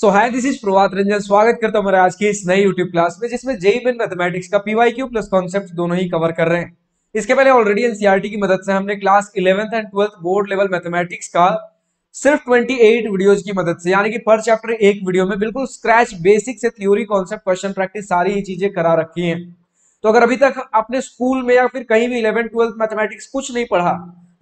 So hi this is Prabhat Ranjan स्वागत करता हूँ हमारे आज की इस नई यूट्यूब क्लास में जिसमें जेई मेन मैथमेटिक्स का पीवाईक्यू प्लस कॉन्सेप्ट दोनों ही कवर कर रहे हैं इसके पहले ऑलरेडी एनसीईआरटी की मदद से हमने class 11th and 12th board level mathematics का सिर्फ़ 28 वीडियोस की मदद से यानी कि पर चैप्टर एक वीडियो में बिल्कुल स्क्रैच बेसिक से थ्योरी कॉन्सेप्ट क्वेश्चन प्रैक्टिस सारी ही चीज़ें करा रखी हैं तो अगर अभी तक अपने स्कूल में या फिर कहीं भी इलेवन ट्वेल्थ मैथमेटिक्स कुछ नहीं पढ़ा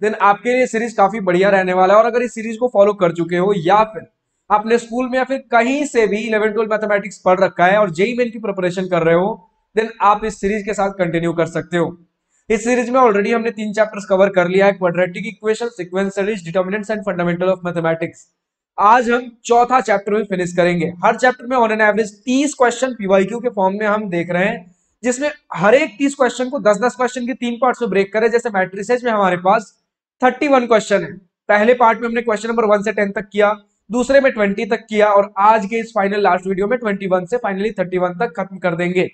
देन आपके लिए सीरीज़ काफ़ी बढ़िया रहने वाला है और अगर इस सीरीज़ को फॉलो कर चुके हो या फिर अपने स्कूल में या फिर कहीं से भी इलेवन ट्वेल्थ मैथमेटिक्स पढ़ रखा है और जेई मेन की प्रिपरेशन कर रहे हो देन आप इस सीरीज़ के साथ कंटिन्यू कर सकते हो। इस सीरीज़ में ऑलरेडी हमने तीन चैप्टर्स कवर कर लिया है quadratic equation sequence studies determinants and fundamental of mathematics आज हम चौथा चैप्टर में फिनिश करेंगे। हर चैप्टर में on an average 30 question PYQ के फॉर्म में हम देख रहे हैं, जिसमें हर एक 30 क्वेश्चन को 10-10 क्वेश्चन के तीन पार्ट्स में ब्रेक करें, जैसे मैट्रिसेज में हमारे पास 31 क्वेश्चन है। पहले पार्ट में हमने क्वेश्चन नंबर वन से टेन तक किया दूसरे में ट्वेंटी तक किया और आज के इस फाइनल लास्ट वीडियो में ट्वेंटी से फाइनली थर्टी तक खत्म कर देंगे।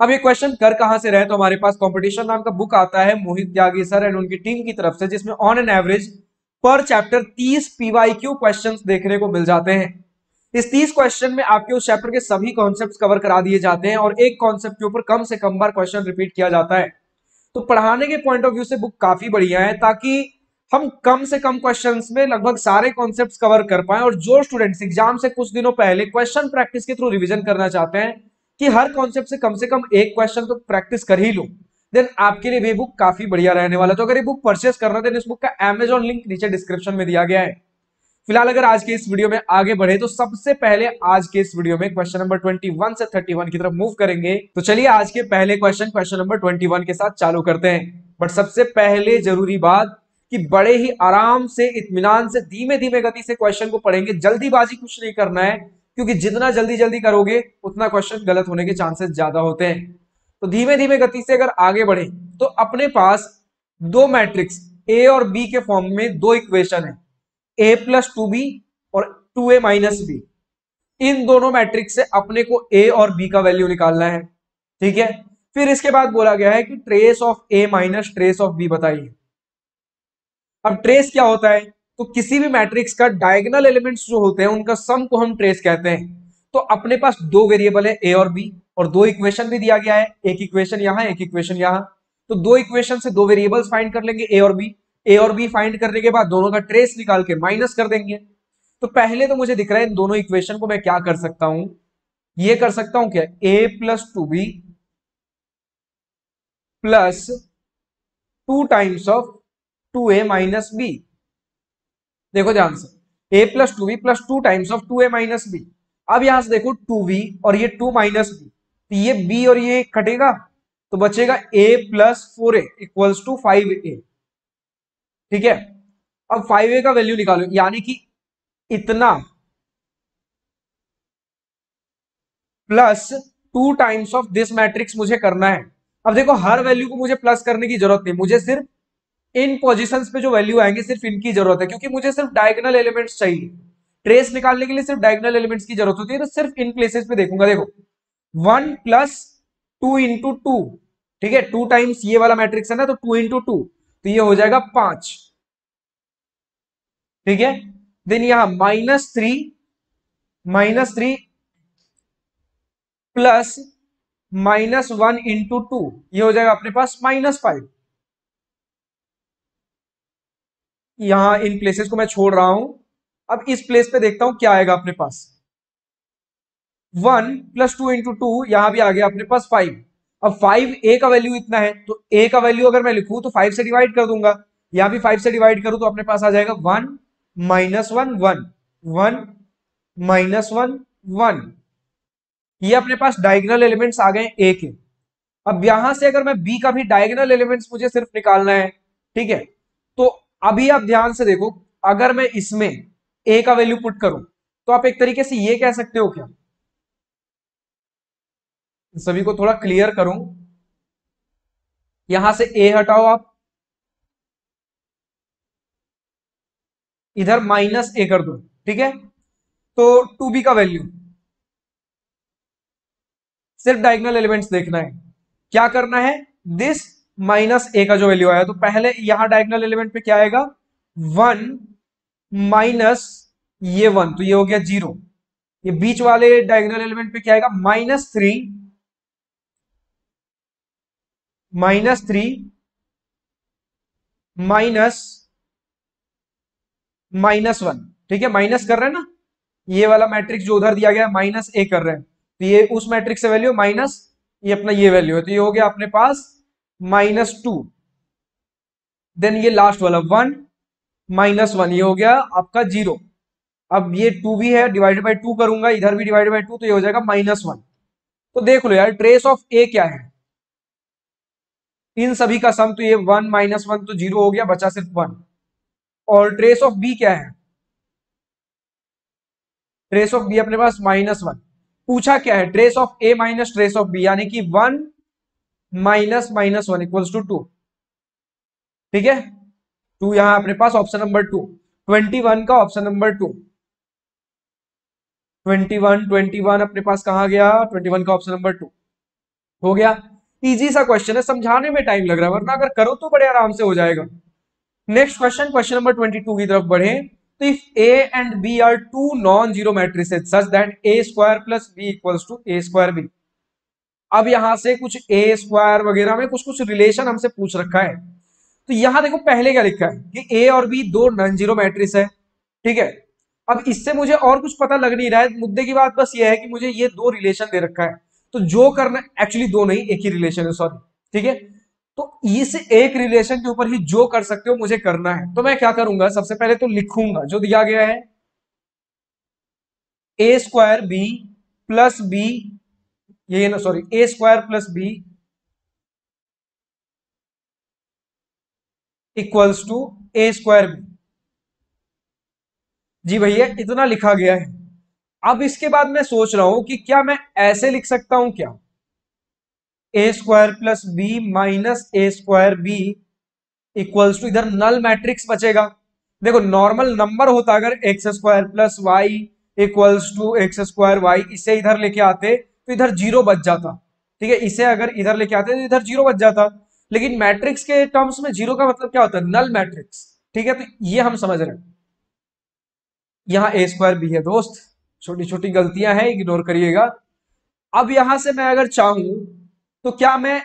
अब ये क्वेश्चन कर कहाँ से रहे तो हमारे पास कंपटीशन नाम का बुक आता है, मोहित त्यागी सर एंड उनकी टीम की तरफ़ से, जिसमें ऑन एन एवरेज पर चैप्टर 30 पीवाईक्यू क्वेश्चंस देखने को मिल जाते हैं। इस 30 क्वेश्चन में आपके उस चैप्टर के सभी कॉन्सेप्ट्स कवर करा दिए जाते हैं और एक कॉन्सेप्ट के ऊपर कम से कम बार क्वेश्चन रिपीट किया जाता है। तो पढ़ाने के पॉइंट ऑफ़ व्यू से बुक काफ़ी बढ़िया है, ताकि हम कम से कम क्वेश्चंस में लगभग सारे कॉन्सेप्ट्स कवर कर पाए और जो स्टूडेंट्स एग्ज़ाम से कुछ दिनों पहले क्वेश्चन प्रैक्टिस के थ्रू रिवीजन करना चाहते हैं कि हर कॉन्सेप्ट से कम से कम एक क्वेश्चन तो प्रैक्टिस कर ही लो देन आपके लिए ये बुक काफ़ी बढ़िया रहने वाला तो अगर ये बुक परचेस करना देन इस बुक का अमेजोन लिंक नीचे डिस्क्रिप्शन में दिया गया है। फ़िलहाल अगर आज के इस वीडियो में आगे बढ़े तो सबसे पहले आज के इस वीडियो में क्वेश्चन नंबर 21 से 31 की तरफ़ मूव करेंगे। तो चलिए आज के पहले क्वेश्चन क्वेश्चन नंबर 21 के साथ चालू करते हैं। बट सबसे पहले ज़रूरी बात कि बड़े ही आराम से, इत्मीनान से धीमे धीमे गति से क्वेश्चन को पढ़ेंगे। जल्दीबाजी कुछ नहीं करना है, क्योंकि जितना जल्दी जल्दी करोगे, उतना क्वेश्चन गलत होने के चांसेस ज़्यादा होते हैं। तो धीमे धीमे गति से अगर आगे बढ़े तो अपने पास दो मैट्रिक्स ए और बी के फॉर्म में दो इक्वेशन है। ए प्लस टू बी और टू ए माइनस बी इन दोनों मैट्रिक्स से अपने को ए और बी का वैल्यू निकालना है। ठीक है? फिर इसके बाद बोला गया है कि trace of A minus trace of B बताइए। अब ट्रेस क्या होता है? तो किसी भी मैट्रिक्स का डायगनल एलिमेंट्स जो होते हैं, उनका सम को हम ट्रेस कहते हैं। तो अपने पास दो वेरिएबल है ए और बी और दो इक्वेशन भी दिया गया है। एक इक्वेशन यहाँ, एक इक्वेशन यहाँ। तो दो इक्वेशन से दो वेरिएबल्स फाइंड कर लेंगे ए और बी ए और बी फाइंड करने के बाद दोनों का ट्रेस निकाल के माइनस कर देंगे। तो पहले तो मुझे दिख रहा है इन दोनों इक्वेशन को मैं क्या कर सकता हूँ? ये कर सकता हूँ क्या? A plus two B plus two times of two A minus B. देखो ध्यान से, A plus two B plus two times of two A minus B. अब यहाँ से देखो टू बी और ये टू माइनस बी। तो ये बी और ये कटेगा तो बचेगा A plus four A equals to five A. ठीक है? अब फाइव ए का वैल्यू निकालो, यानी कि इतना plus two times of this matrix मुझे करना है। अब देखो हर वैल्यू को मुझे प्लस करने की ज़रूरत नहीं, मुझे सिर्फ़ इन पोजीशंस पे जो वैल्यू आएँगे सिर्फ़ इनकी ज़रूरत है, क्योंकि मुझे सिर्फ़ डायगनल एलिमेंट्स चाहिए। ट्रेस निकालने के लिए सिर्फ़ डायगनल एलिमेंट्स की ज़रूरत होती है तो सिर्फ़ इन प्लेसेस पे देखूँगा। देखो one plus two into two ठीक है? टू टाइम्स ये वाला मैट्रिक्स है ना तो टू इंटू टू तो ये हो जाएगा पाँच। ठीक है? देन यहाँ minus three minus three plus minus one into two ये हो जाएगा अपने पास माइनस फाइव यहाँ इन प्लेसेस को मैं छोड़ रहा हूँ। अब इस प्लेस पे देखता हूँ क्या आएगा अपने पास। One plus two into two, यहाँ भी आ गया अपने पास फाइव। अब फाइव ए का वैल्यू इतना है तो ए का वैल्यू अगर मैं लिखूं तो फाइव से डिवाइड कर दूँगा। यहाँ भी फाइव से डिवाइड करूँ तो अपने पास आ जाएगा one minus one one. One minus one one. ये अपने पास डायगनल एलिमेंट्स आ गए ए के। अब यहाँ से अगर मैं बी का भी डायगनल एलिमेंट्स मुझे सिर्फ़ निकालना है, ठीक है? अभी आप ध्यान से देखो, अगर मैं इसमें ए का वैल्यू पुट करूँ तो आप एक तरीके से ये कह सकते हो क्या? सभी को थोड़ा क्लियर करूँ। यहाँ से ए हटाओ आप। इधर माइनस ए कर दो, ठीक है? तो टू बी का वैल्यू सिर्फ़ डायगनल एलिमेंट्स देखना है। क्या करना है? दिस माइनस ए का जो वैल्यू आया तो पहले यहाँ डायगनल एलिमेंट पे क्या आएगा? वन माइनस ये वन तो ये हो गया ज़ीरो। ये बीच वाले डायगोनल एलिमेंट पे क्या आएगा? Minus three minus three, minus minus one. ठीक है, माइनस कर रहे हैं ना? ये वाला मैट्रिक्स जो उधर दिया गया है माइनस ए कर रहे हैं। तो ये उस मैट्रिक्स से वैल्यू माइनस ये अपना ये वैल्यू है। तो ये हो गया अपने पास माइनस टू। देन ये लास्ट वाला वन माइनस वन ये हो गया आपका ज़ीरो अब ये टू भी है डिवाइडेड बाई टू करूँगा, इधर भी डिवाइडेड बाई टू तो ये हो जाएगा माइनस वन तो देख लो यार ट्रेस ऑफ़ ए क्या है? इन सभी का सम तो ये वन माइनस वन तो ज़ीरो हो गया, बचा सिर्फ़ वन और ट्रेस ऑफ़ बी क्या है? ट्रेस ऑफ़ बी अपने पास माइनस वन पूछा क्या है? Trace of A minus trace of B यानी कि one minus minus one equals two two. ठीक है? टू यहाँ अपने पास option number two. Twenty one का option number two. Twenty one twenty one अपने पास कहा गया? ट्वेंटी वन का ऑप्शन नंबर टू। हो गया? इजी सा क्वेश्चन है, समझाने में टाइम लग रहा है, वरना अगर करो तो बड़े आराम से हो जाएगा। Next question question number twenty two की तरफ़ बढ़े। तो if A and B are two non zero matrices such that A square plus B equals to A square B अब यहाँ से कुछ ए स्क्वायर वगैरह में कुछ कुछ रिलेशन हमसे पूछ रखा है। तो यहाँ देखो पहले क्या लिखा है कि ए और बी दो नॉन ज़ीरो मैट्रिक्स है, ठीक है? अब इससे मुझे और कुछ पता लग नहीं रहा है। मुद्दे की बात बस ये है कि मुझे ये दो रिलेशन दे रखा है। तो जो करना एक्चुअली दो नहीं, एक ही रिलेशन है सॉरी ठीक है? तो इस एक रिलेशन के ऊपर ही जो कर सकते हो, मुझे करना है। तो मैं क्या करूँगा, सबसे पहले तो लिखूँगा, जो दिया गया है। A square B plus B ये ना sorry A square plus B equals to A square B जी भैया, इतना लिखा गया है। अब इसके बाद मैं सोच रहा हूँ कि क्या मैं ऐसे लिख सकता हूँ क्या? A square plus B minus A square B equals to इधर नल मैट्रिक्स बचेगा। देखो नॉर्मल नंबर होता अगर X square plus Y equals to X square Y इसे इधर लेके आते तो इधर ज़ीरो बच जाता। ठीक है, इसे अगर इधर लेके आते तो इधर ज़ीरो बच जाता। लेकिन मैट्रिक्स के टर्म्स में ज़ीरो का मतलब क्या होता है? Null matrix. ठीक है तो ये हम समझ रहे हैं। यहाँ ए स्क्वायर बी है दोस्त। छोटी छोटी गलतियाँ हैं, इग्नोर करिएगा। अब यहाँ से मैं अगर चाहूँ तो क्या मैं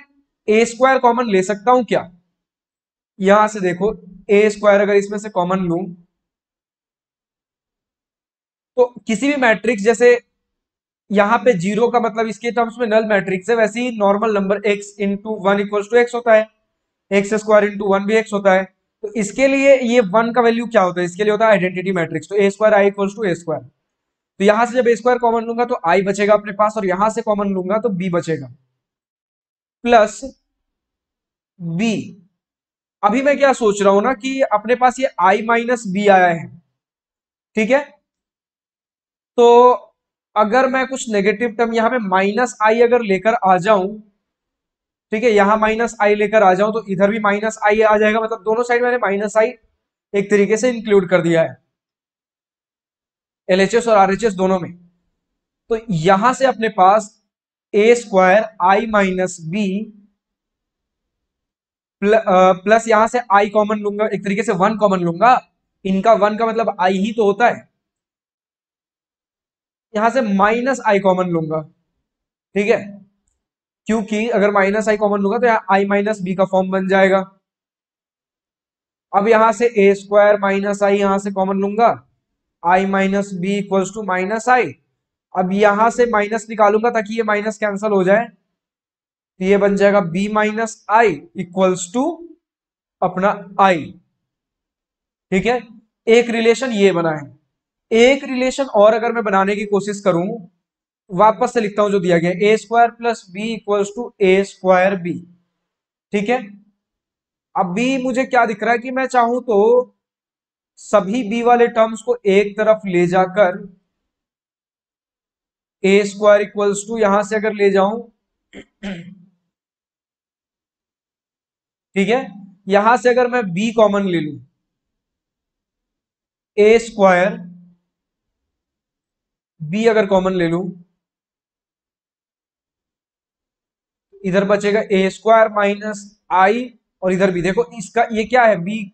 ए स्क्वायर कॉमन ले सकता हूँ क्या? यहाँ से देखो, ए स्क्वायर अगर इसमें से कॉमन लू तो किसी भी मैट्रिक्स, जैसे यहाँ पे ज़ीरो का मतलब इसके टर्म्स में नल मैट्रिक्स है वैसे ही normal number X into one equals to X होता है। एक्स स्क्वायर इंटू वन भी एक्स होता है। तो इसके लिए ये वन का वैल्यू क्या होता है? इसके लिए होता है आइडेंटिटी मैट्रिक्स तो A square I equals to A square तो यहाँ से जब ए स्क्वायर कॉमन लूँगा तो आई बचेगा अपने पास और यहाँ से कॉमन लूँगा तो बी बचेगा। प्लस बी अभी मैं क्या सोच रहा हूँ ना कि अपने पास ये आई माइनस बी आया है। ठीक है? तो अगर मैं कुछ नेगेटिव टर्म यहाँ पे माइनस आई अगर लेकर आ जाऊँ, ठीक है, यहाँ माइनस आई लेकर आ जाऊँ तो इधर भी माइनस आई आ जाएगा मतलब दोनों साइड मैंने माइनस आई एक तरीके से इंक्लूड कर दिया है। एलएचएस और आरएचएस दोनों में। तो यहाँ से अपने पास A square I minus B plus यहाँ से आई कॉमन लूँगा, एक तरीके से वन कॉमन लूँगा। इनका वन का मतलब आई ही तो होता है। यहाँ से माइनस आई कॉमन लूँगा। ठीक है? क्योंकि अगर माइनस आई कॉमन लूँगा तो यहाँ आई माइनस बी का फॉर्म बन जाएगा। अब यहाँ से ए स्क्वायर माइनस आई यहाँ से कॉमन लूँगा। I minus B equals to minus I अब यहाँ से माइनस निकालूँगा ताकि ये माइनस कैंसल हो जाए। तो ये बन जाएगा B minus I equals to अपना आई ठीक है? एक रिलेशन ये बना है। एक रिलेशन और अगर मैं बनाने की कोशिश करूँ, वापस से लिखता हूँ जो दिया गया A square plus B equals to A square B ठीक है? अब बी मुझे क्या दिख रहा है कि मैं चाहूँ तो सभी बी वाले टर्म्स को एक तरफ़ ले जाकर ए स्क्वायर इक्वल्स टू यहाँ से अगर ले जाऊँ, ठीक है? यहाँ से अगर मैं बी कॉमन ले लू ए स्क्वायर बी अगर कॉमन ले लू, इधर बचेगा ए स्क्वायर माइनस आई और इधर भी देखो, इसका ये क्या है? बी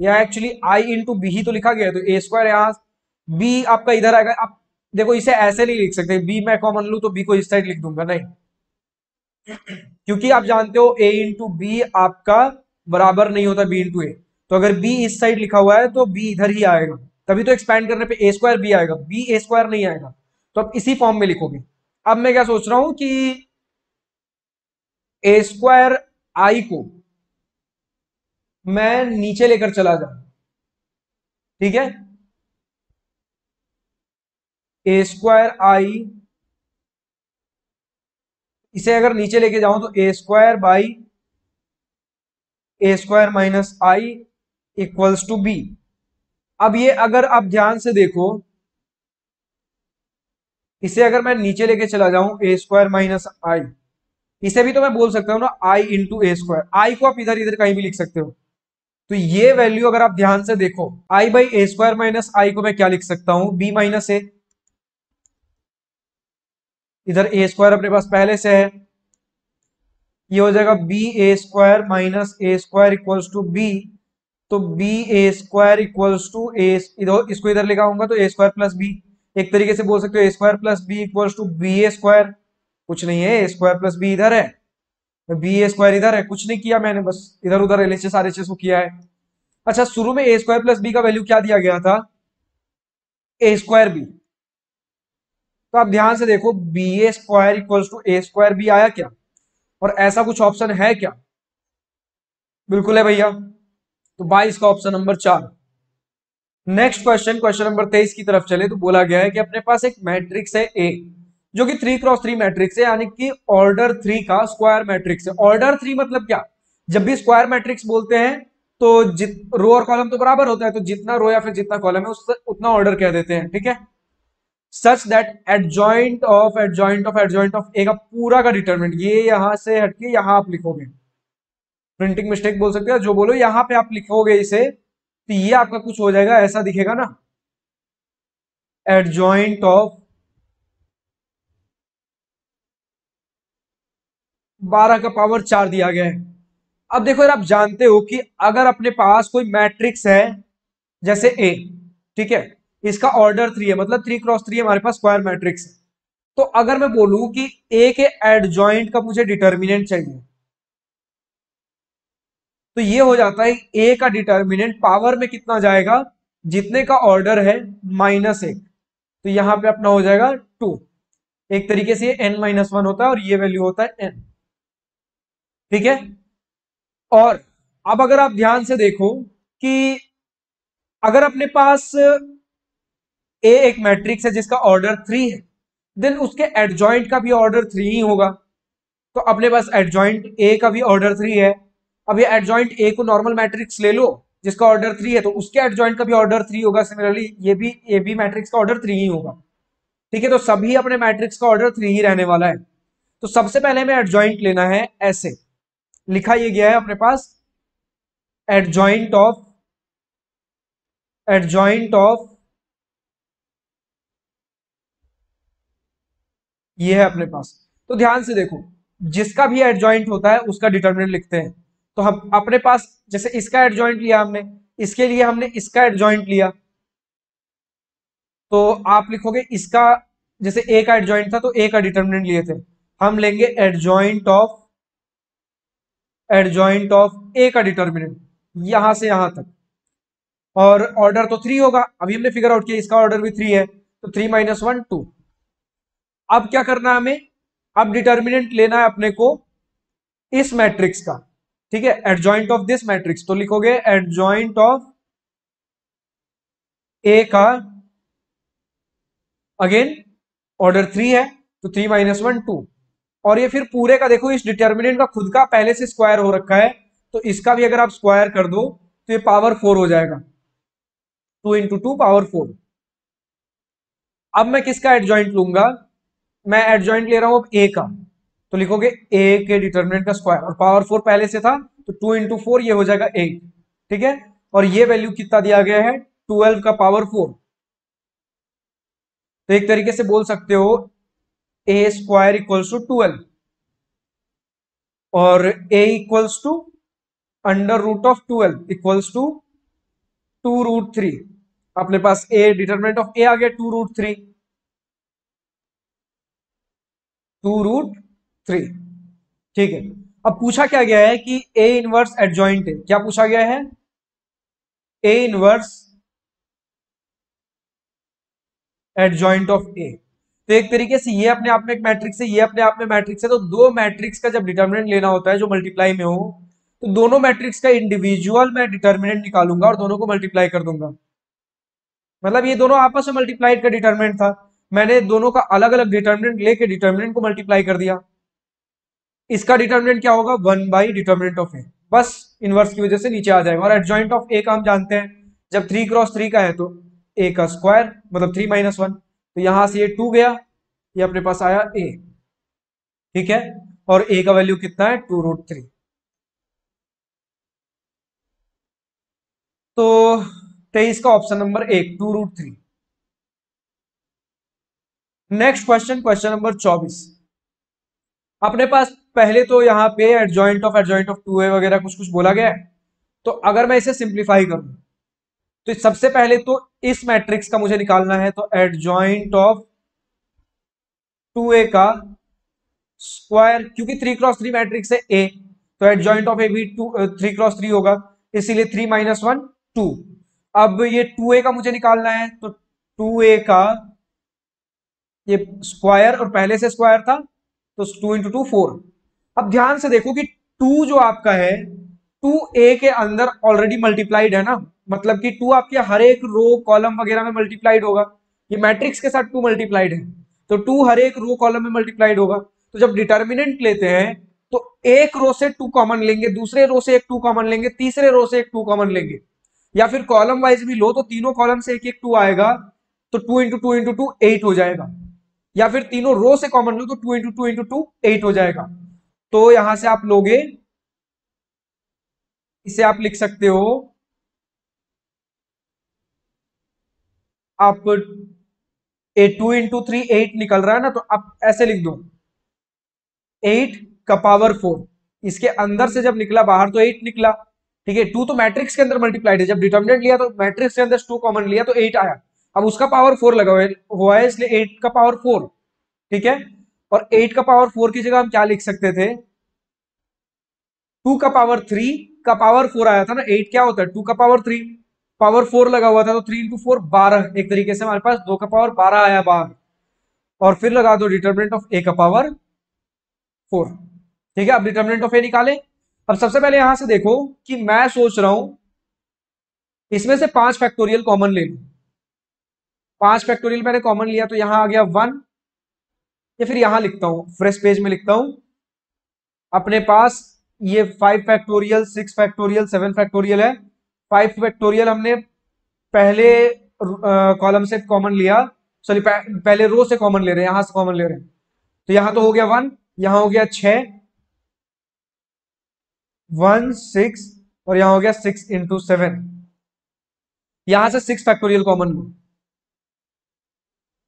या एक्चुअली आई इंटू बी ही तो लिखा गया है तो ए स्क्वायर यहाँ बी आपका इधर आएगा। आप देखो, इसे ऐसे नहीं लिख सकते। बी मैं कॉमन लू तो बी को इस साइड लिख दूँगा, नहीं। क्योंकि आप जानते हो ए इंटू बी आपका बराबर नहीं होता बी इंटू ए तो अगर बी इस साइड लिखा हुआ है तो बी इधर ही आएगा। तभी तो एक्सपैंड करने पे ए स्क्वायर बी आएगा। बी ए स्क्वायर नहीं आएगा। तो अब इसी फॉर्म में लिखोगे। अब मैं क्या सोच रहा हूँ कि ए स्क्वायर आई को मैं नीचे लेकर चला जाऊँ। ठीक है? ए स्क्वायर आई इसे अगर नीचे लेके जाऊँ तो A square by A square minus I equals to B अब ये अगर आप ध्यान से देखो, इसे अगर मैं नीचे लेके चला जाऊँ ए स्क्वायर माइनस आई इसे भी तो मैं बोल सकता हूँ ना आई इंटू ए स्क्वायर आई को आप इधर इधर कहीं भी लिख सकते हो। तो ये वैल्यू अगर आप ध्यान से देखो I by A square minus I को मैं क्या लिख सकता हूँ? बी माइनस ए इधर ए स्क्वायर अपने पास पहले से है। ये हो जाएगा B A square minus A square equals to B तो B A square equals to A इसको इधर लिखाऊँगा तो ए स्क्वायर प्लस बी एक तरीके से बोल सकते हो A square plus B equals to B A square कुछ नहीं है ए स्क्वायर प्लस बी इधर है। बी ए स्क्वायर इधर है, कुछ नहीं किया मैंने, बस इधर उधर L H S R H S को किया है। अच्छा शुरू में ए स्क्वायर प्लस बी का वैल्यू क्या दिया गया था? ए स्क्वायर बी तो आप ध्यान से देखो B A square equals to A square B आया क्या? और ऐसा कुछ ऑप्शन है क्या? बिल्कुल है भैया। तो बाईस का ऑप्शन नंबर चार। नेक्स्ट क्वेश्चन क्वेश्चन नंबर तेईस की तरफ़ चले तो बोला गया है कि अपने पास एक मैट्रिक्स है ए जो कि थ्री क्रॉस थ्री मैट्रिक्स है, यानी कि ऑर्डर थ्री का स्क्वायर मैट्रिक्स है। ऑर्डर थ्री मतलब क्या? जब भी स्क्वायर मैट्रिक्स बोलते हैं तो जित रो और कॉलम तो बराबर होता है तो जितना रो या फिर जितना कॉलम है उससे उतना ऑर्डर कह देते हैं, ठीक है? Such that adjoint of adjoint of adjoint of A का पूरा का डिटर्मिनेंट ये यहाँ से हटके यहाँ आप लिखोगे। प्रिंटिंग मिस्टेक बोल सकते हो, जो बोलो, यहाँ पे आप लिखोगे इसे तो ये आपका कुछ हो जाएगा, ऐसा दिखेगा ना। एडजॉइंट ऑफ़ बारह का पावर चार दिया गया है। अब देखो यार आप जानते हो कि अगर अपने पास कोई मैट्रिक्स है, जैसे ए ठीक है, इसका ऑर्डर थ्री है मतलब थ्री क्रॉस थ्री हमारे पास स्क्वायर मैट्रिक्स है। तो अगर मैं बोलूँ कि ए के एडजॉइंट का मुझे डिटर्मिनेंट चाहिए तो ये हो जाता है ए का डिटर्मिनेंट पावर में कितना जाएगा? जितने का ऑर्डर है माइनस एक। तो यहाँ पे अपना हो जाएगा टू एक तरीके से एन माइनस वन होता है और ये वैल्यू होता है एन ठीक है? और अब अगर आप ध्यान से देखो कि अगर अपने पास ए एक मैट्रिक्स है जिसका ऑर्डर थ्री है देन उसके एडजॉइंट का भी ऑर्डर थ्री ही होगा। तो अपने पास एडजॉइंट ए का भी ऑर्डर थ्री है अब ये एडजॉइंट ए को नॉर्मल मैट्रिक्स ले लो, जिसका ऑर्डर थ्री है तो उसके एडजॉइंट का भी ऑर्डर थ्री होगा। सिमिलरली ये भी ए बी मैट्रिक्स का ऑर्डर थ्री ही होगा। ठीक है तो सभी अपने मैट्रिक्स का ऑर्डर थ्री ही रहने वाला है। तो सबसे पहले हमें एडजॉइंट लेना है ऐसे। लिखा ये गया है अपने पास एडजॉइंट ऑफ़ एडजॉइंट ऑफ़ ये है अपने पास। तो ध्यान से देखो, जिसका भी एडजॉइंट होता है, उसका डिटर्मिनेंट लिखते हैं। तो हम अपने पास, जैसे इसका एडजॉइंट लिया हमने, इसके लिए हमने इसका एडजॉइंट लिया। तो आप लिखोगे इसका, जैसे ए का एडजॉइंट था तो ए का डिटर्मिनेंट लिए थे। हम लेंगे adjoint of adjoint of A का डिटर्मिनेंट यहाँ से यहाँ तक। और ऑर्डर तो थ्री होगा, अभी हमने फिगर आउट किया, इसका ऑर्डर भी थ्री है तो थ्री माइनस वन टू अब क्या करना है हमें? अब डिटर्मिनेंट लेना है अपने को इस मैट्रिक्स का। ठीक है एडजॉइंट ऑफ़ दिस मैट्रिक्स तो लिखोगे एडजॉइंट ऑफ़ ए का अगेन ऑर्डर थ्री है तो थ्री माइनस वन टू और ये फिर पूरे का देखो, इस डिटर्मिनेंट का खुद का पहले से स्क्वायर हो रखा है तो इसका भी अगर आप स्क्वायर कर दो तो ये पावर फोर हो जाएगा। Two into two power four अब मैं किसका एडजॉइंट लूँगा? मैं एडजॉइंट ले रहा हूँ अब ए का। तो लिखोगे ए के डिटर्मिनेंट का स्क्वायर और पावर फोर पहले से था तो टू इंटू फोर ये हो जाएगा एट ठीक है? और ये वैल्यू कितना दिया गया है? ट्वेल्व का पावर फोर तो एक तरीके से बोल सकते हो A square equals to twelve और A equals to under root of twelve equals to two root three अपने पास ए डिटर्मिनेंट ऑफ़ ए आ गया two root three two root three. ठीक है। अब पूछा क्या गया है कि ए इनवर्स एडजॉइंट है? क्या पूछा गया है? A inverse adjoint of A तो एक तरीके से ये अपने आप में एक मैट्रिक्स है, ये अपने आप में मैट्रिक्स है। तो दो मैट्रिक्स का जब डिटर्मिनेंट लेना होता है, जो मल्टीप्लाई में हो तो दोनों मैट्रिक्स का इंडिविजुअल मैं डिटर्मिनेंट निकालूँगा और दोनों को मल्टीप्लाई कर दूँगा। मतलब ये दोनों आपस में मल्टीप्लाइड का डिटर्मिनेंट था। मैंने दोनों का अलग अलग डिटर्मिनेंट लेके डिटर्मिनेंट को मल्टीप्लाई कर दिया। इसका डिटर्मिनेंट क्या होगा? One by determinant of A बस इनवर्स की वजह से नीचे आ जाएगा। और एडजॉइंट ऑफ़ ए का हम जानते हैं, जब थ्री क्रॉस थ्री का है तो ए का स्क्वायर मतलब थ्री माइनस वन तो यहाँ से ये टू गया, ये अपने पास आया ए ठीक है? और ए का वैल्यू कितना है? टू रूट थ्री तो तेईस का ऑप्शन नंबर एक two root three next question question number चौबीस. अपने पास पहले तो यहाँ पे adjoint of adjoint of two A वगैरह कुछ कुछ बोला गया है। तो अगर मैं इसे सिंप्लीफाई करूँ तो सबसे पहले तो इस मैट्रिक्स का मुझे निकालना है तो एडजॉइंट ऑफ़ टू ए का स्क्वायर क्योंकि थ्री क्रॉस थ्री मैट्रिक्स है ए तो एडजॉइंट ऑफ़ ए भी टू थ्री क्रॉस थ्री होगा, इसीलिए थ्री माइनस वन टू अब ये टू ए का मुझे निकालना है तो टू ए का ये स्क्वायर और पहले से स्क्वायर था तो टू इंटू टू फोर अब ध्यान से देखो कि टू जो आपका है, टू ए के अंदर ऑलरेडी मल्टीप्लाइड है ना? मतलब कि टू आपके हर एक रो कॉलम वगैरह में मल्टीप्लाइड होगा। ये मैट्रिक्स के साथ टू मल्टीप्लाइड है। तो टू हर एक रो कॉलम में मल्टीप्लाइड होगा। तो जब डिटर्मिनेंट लेते हैं तो एक रो से टू कॉमन लेंगे, दूसरे रो से एक टू कॉमन लेंगे, तीसरे रो से एक टू कॉमन लेंगे। या फिर कॉलम वाइज भी लो तो तीनों कॉलम से एक एक टू आएगा तो two into two into two eight हो जाएगा। या फिर तीनों रो से कॉमन लो तो two into two into two eight हो जाएगा। तो यहाँ से आप लोगे, इसे आप लिख सकते हो, आप A two into three eight निकल रहा है ना तो आप ऐसे लिख दो। एट का पावर फोर इसके अंदर से जब निकला, बाहर तो एट निकला। ठीक है टू तो मैट्रिक्स के अंदर मल्टीप्लाइड है। जब डिटर्मिनेंट लिया तो मैट्रिक्स के अंदर टू कॉमन लिया तो एट आया। अब उसका पावर फोर लगा हुआ है इसलिए एट का पावर फोर ठीक है? और एट का पावर फोर की जगह हम क्या लिख सकते थे? टू का पावर थ्री का पावर फोर आया था ना एट क्या होता है? टू का पावर थ्री पावर फोर लगा हुआ था तो थ्री इंटू फोर बारह, एक तरीके से हमारे पास दो का पावर बारह आया बाहर और फिर लगा दो डिटर्मिनेंट ऑफ़ ए का पावर फोर ठीक है, अब डिटर्मिनेंट ऑफ़ ए निकाले। अब सबसे पहले यहाँ से देखो कि मैं सोच रहा हूँ, इसमें से पाँच फैक्टोरियल कॉमन ले लू। पाँच फैक्टोरियल मैंने कॉमन लिया तो यहाँ आ गया वन या फिर यहाँ लिखता हूँ फ्रेश पेज में लिखता हूँ। अपने पास ये five factorial six factorial seven factorial है। फाइव फैक्टोरियल हमने पहले कॉलम से कॉमन लिया। सॉरी पहले रो से कॉमन ले रहे हैं, यहाँ से कॉमन ले रहे हैं। तो यहाँ तो हो गया वन यहाँ हो गया छ वन सिक्स और यहाँ हो गया सिक्स इंटू सेवन यहाँ से six factorial common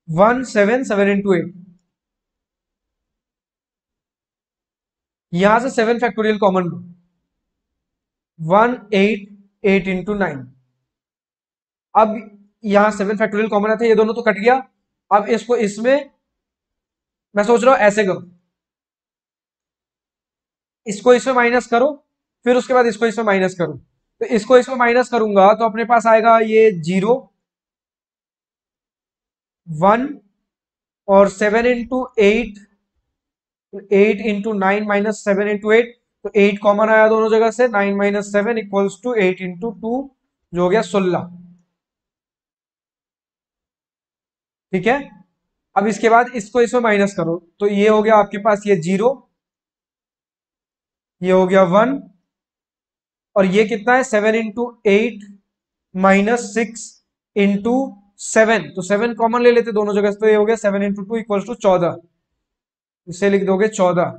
one seven seven into eight यहाँ से सेवन फैक्टोरियल कॉमन लो। One eight eight into nine अब यहाँ सेवन फैक्टोरियल कॉमन है, ये दोनों तो कट गया। अब इसको इसमें, मैं सोच रहा हूँ ऐसे करो। इसको इसमें माइनस करो, फिर उसके बाद इसको इसमें माइनस करो। तो इसको इसमें माइनस करूँगा तो अपने पास आएगा ये ज़ीरो वन और seven into eight eight into nine minus seven into eight तो एट कॉमन आया दोनों जगह से nine minus seven equals to eight into two जो हो गया सोलह। ठीक है? अब इसके बाद इसको इसमें माइनस करो तो ये हो गया आपके पास ये ज़ीरो ये हो गया वन और ये कितना है? Seven into eight minus six into seven तो सेवन कॉमन ले लेते दोनों जगह से तो ये हो गया seven into two equals to चौदह। इसे लिख दोगे चौदह।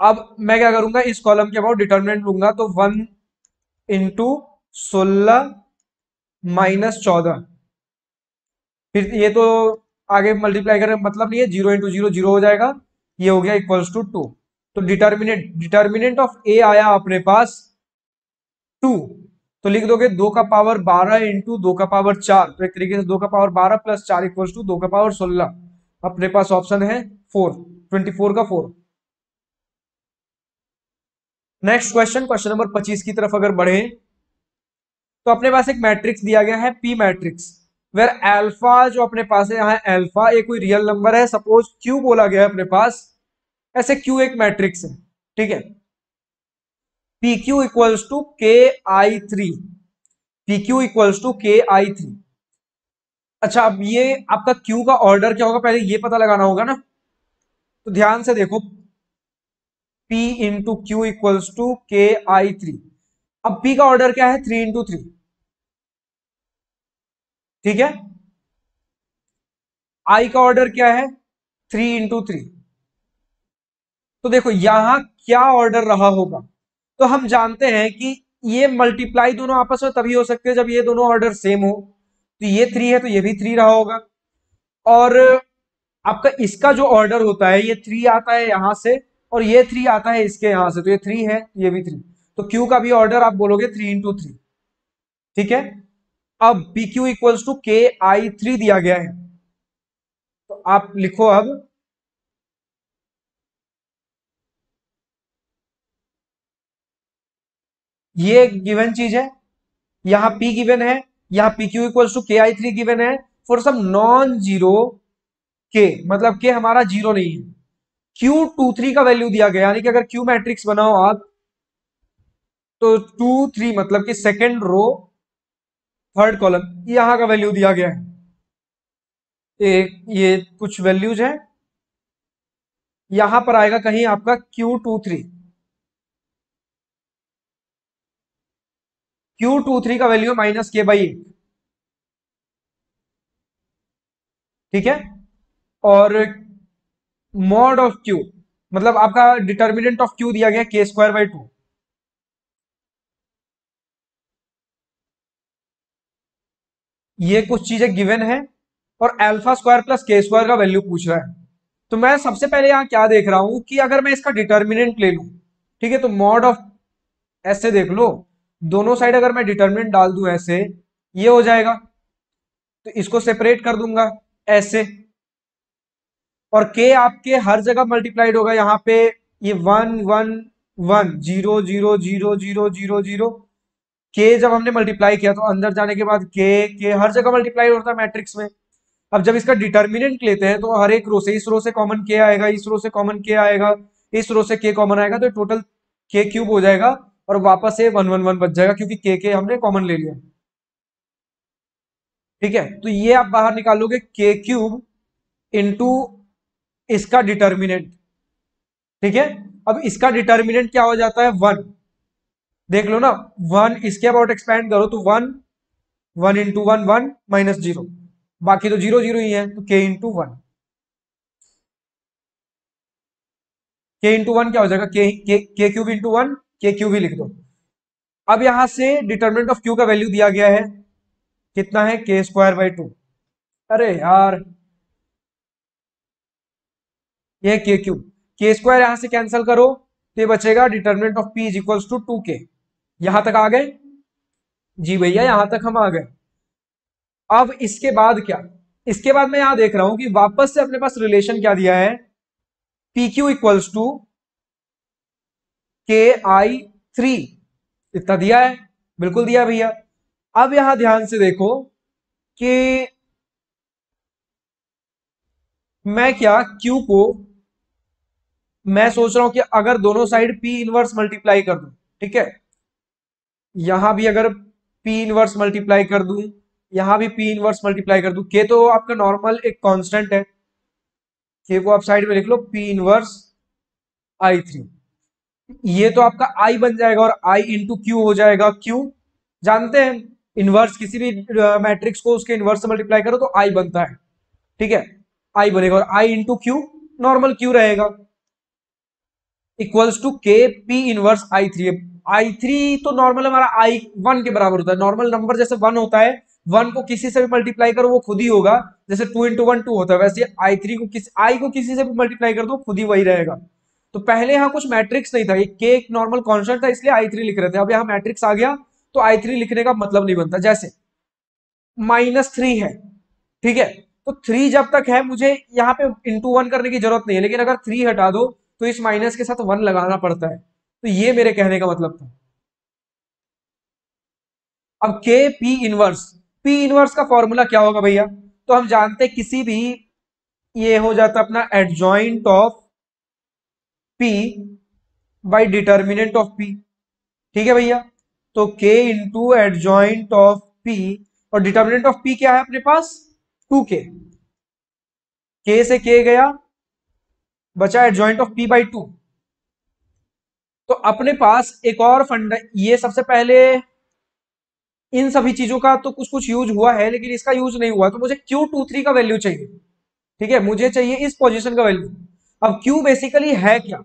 अब मैं क्या करूँगा, इस कॉलम के अबाउट डिटर्मिनेंट लूँगा तो वन इंटू सोलह माइनस चौदह। फिर ये तो आगे मल्टीप्लाई करने मतलब नहीं है ज़ीरो इंटू ज़ीरो ज़ीरो हो जाएगा। ये हो गया इक्वल्स टू टू तो डिटर्मिनेंट डिटर्मिनेंट ऑफ़ ए आया अपने पास टू तो लिख दोगे दो का पावर बारह इंटू दो का पावर चार। तो एक तरीके से दो का पावर बारह प्लस चार इक्वल्स टू दो का पावर सोलह। अपने पास ऑप्शन है फोर ट्वेंटी फोर का four. Next question question number पच्चीस की तरफ़ अगर बढ़े तो अपने पास एक मैट्रिक्स दिया गया है पी मैट्रिक्स वेर एल्फा जो अपने पास है, यहाँ एल्फा एक कोई रियल नंबर है सपोज़ क्यू बोला गया है अपने पास, ऐसे क्यू एक मैट्रिक्स है, ठीक है? P Q equals to K I three P Q equals to K I three अच्छा अब ये, आपका क्यू का ऑर्डर क्या होगा? पहले ये पता लगाना होगा ना। तो ध्यान से देखो, P into Q equals to K I three अब P का ऑर्डर क्या है? थ्री इंटू थ्री ठीक है? I का ऑर्डर क्या है? थ्री इंटू थ्री तो देखो, यहाँ क्या ऑर्डर रहा होगा? तो हम जानते हैं कि ये मल्टीप्लाई दोनों आपस में तभी हो सकते हैं जब ये दोनों ऑर्डर सेम हो। तो ये थ्री है तो ये भी थ्री रहा होगा। और आपका इसका जो ऑर्डर होता है, ये थ्री आता है यहाँ से और ये थ्री आता है इसके यहाँ से। तो ये थ्री है, ये भी थ्री तो क्यू का भी ऑर्डर आप बोलोगे थ्री इंटू थ्री ठीक है? अब पी क्यू इक्वल्स टू के आई थ्री दिया गया है। तो आप लिखो अब। ये गिवन चीज़ है। यहाँ पी गिवन है, यहाँ P Q equals to K I three given है। For some non zero K मतलब के हमारा ज़ीरो नहीं है। क्यू टू थ्री का वैल्यू दिया गया, यानी कि अगर क्यू मैट्रिक्स बनाओ आप तो टू थ्री मतलब कि सेकेंड रो थर्ड कॉलम यहाँ का वैल्यू दिया गया है। एक, ये कुछ वैल्यूज़ है। यहाँ पर आएगा कहीं आपका Q two three Q two three का वैल्यू माइनस के बाई ठीक है? और मॉड ऑफ़ क्यू मतलब आपका डिटर्मिनेंट ऑफ़ क्यू दिया गया के स्क्वायर बाई टू ये कुछ चीज़ें गिवन है और alpha square plus K square का वैल्यू पूछ रहा है। तो मैं सबसे पहले यहाँ क्या देख रहा हूँ कि अगर मैं इसका डिटर्मिनेंट ले लू, ठीक है तो मॉड ऑफ़ ऐसे देख लो, दोनों साइड अगर मैं डिटर्मिनेंट डाल दू ऐसे, ये हो जाएगा। तो इसको सेपरेट कर दूँगा, ऐसे। और के आपके हर जगह मल्टीप्लाइड होगा, यहाँ पे ये one one one zero zero zero zero zero zero के जब हमने मल्टीप्लाई किया तो अंदर जाने के बाद के के हर जगह मल्टीप्लाई होता है मैट्रिक्स में। अब जब इसका डिटर्मिनेंट लेते हैं तो हर एक रो से, इस रो से कॉमन के आएगा, इस रो से कॉमन के आएगा, इस रो से के कॉमन आएगा तो टोटल के क्यूब हो जाएगा और वापस से वन वन वन बच जाएगा क्योंकि के के हमने कॉमन ले लिया। ठीक है? तो ये आप बाहर निकालोगे के क्यूब इंटू इसका डिटर्मिनेंट ठीक है? अब इसका डिटर्मिनेंट क्या हो जाता है? वन देख लो ना वन इसके अबाउट एक्सपैंड करो तो one one into one one minus zero बाकी तो ज़ीरो ज़ीरो ही है तो K into one K into one क्या हो जाएगा? K K cube into one K Q भी लिख दो। अब यहाँ से डिटर्मिनेंट ऑफ़ क्यू का वैल्यू दिया गया है। कितना है? के स्क्वायर बाई टू अरे यार! ये के क्यू के स्क्वायर यहाँ से कैंसिल करो तो ये बचेगा determinant of P is equals to two K यहाँ तक आ गए? जी भैया, यहाँ तक हम आ गए। अब इसके बाद क्या? इसके बाद मैं यहाँ देख रहा हूँ कि वापस से अपने पास रिलेशन क्या दिया है? पी क्यू इक्वल्स टू के आई थ्री इतना दिया है? बिल्कुल दिया भैया। अब यहाँ ध्यान से देखो कि मैं क्या क्यू को मैं सोच रहा हूँ कि अगर दोनों साइड पी इनवर्स मल्टीप्लाई कर दूँ, ठीक है? यहाँ भी अगर पी इनवर्स मल्टीप्लाई कर दूँ, यहाँ भी पी इनवर्स मल्टीप्लाई कर दूँ के तो आपका नॉर्मल एक कांस्टेंट है। के को आप साइड में लिख लो पी इनवर्स आई थ्री ये तो आपका आई बन जाएगा और आई इंटू क्यू हो जाएगा। क्यू जानते हैं इनवर्स किसी भी मैट्रिक्स को उसके इनवर्स से मल्टीप्लाई करो तो आई बनता है, ठीक है? आई बनेगा और I into Q normal Q रहेगा। Equals to K P inverse I three I three तो नॉर्मल हमारा आई वन के बराबर होता है। नॉर्मल नंबर जैसे वन होता है वन को किसी से भी मल्टीप्लाई करो, वो खुद ही होगा। जैसे टू इंटू वन टू होता है, वैसे आई थ्री को किसी आई को किसी से भी मल्टीप्लाई कर दो, खुद ही वही रहेगा। तो पहले यहाँ कुछ मैट्रिक्स नहीं था। ये के एक नॉर्मल कॉन्स्टेंट था, इसलिए आई थ्री लिख रहे थे। अब यहाँ मैट्रिक्स आ गया तो आई थ्री लिखने का मतलब नहीं बनता। जैसे माइनस थ्री है, ठीक है? तो थ्री जब तक है, मुझे यहाँ पे इंटू वन करने की ज़रूरत नहीं है। लेकिन अगर थ्री हटा दो तो इस माइनस के साथ वन लगाना पड़ता है। तो ये मेरे कहने का मतलब था। अब K P inverse P inverse का फॉर्मूला क्या होगा भैया? तो हम जानते किसी भी, ये हो जाता अपना adjoint of P by determinant of P ठीक है भैया? तो K into adjoint of P और डिटर्मिनेंट ऑफ़ पी क्या है अपने पास? टू के से के गया बचा है joint of P by two तो अपने पास एक और फंड ये सबसे पहले इन सभी चीज़ों का तो कुछ कुछ यूज़ हुआ है, लेकिन इसका यूज़ नहीं हुआ। तो मुझे क्यू टू थ्री का वैल्यू चाहिए। ठीक है? मुझे चाहिए इस पोजीशन का वैल्यू अब क्यू बेसिकली है क्या?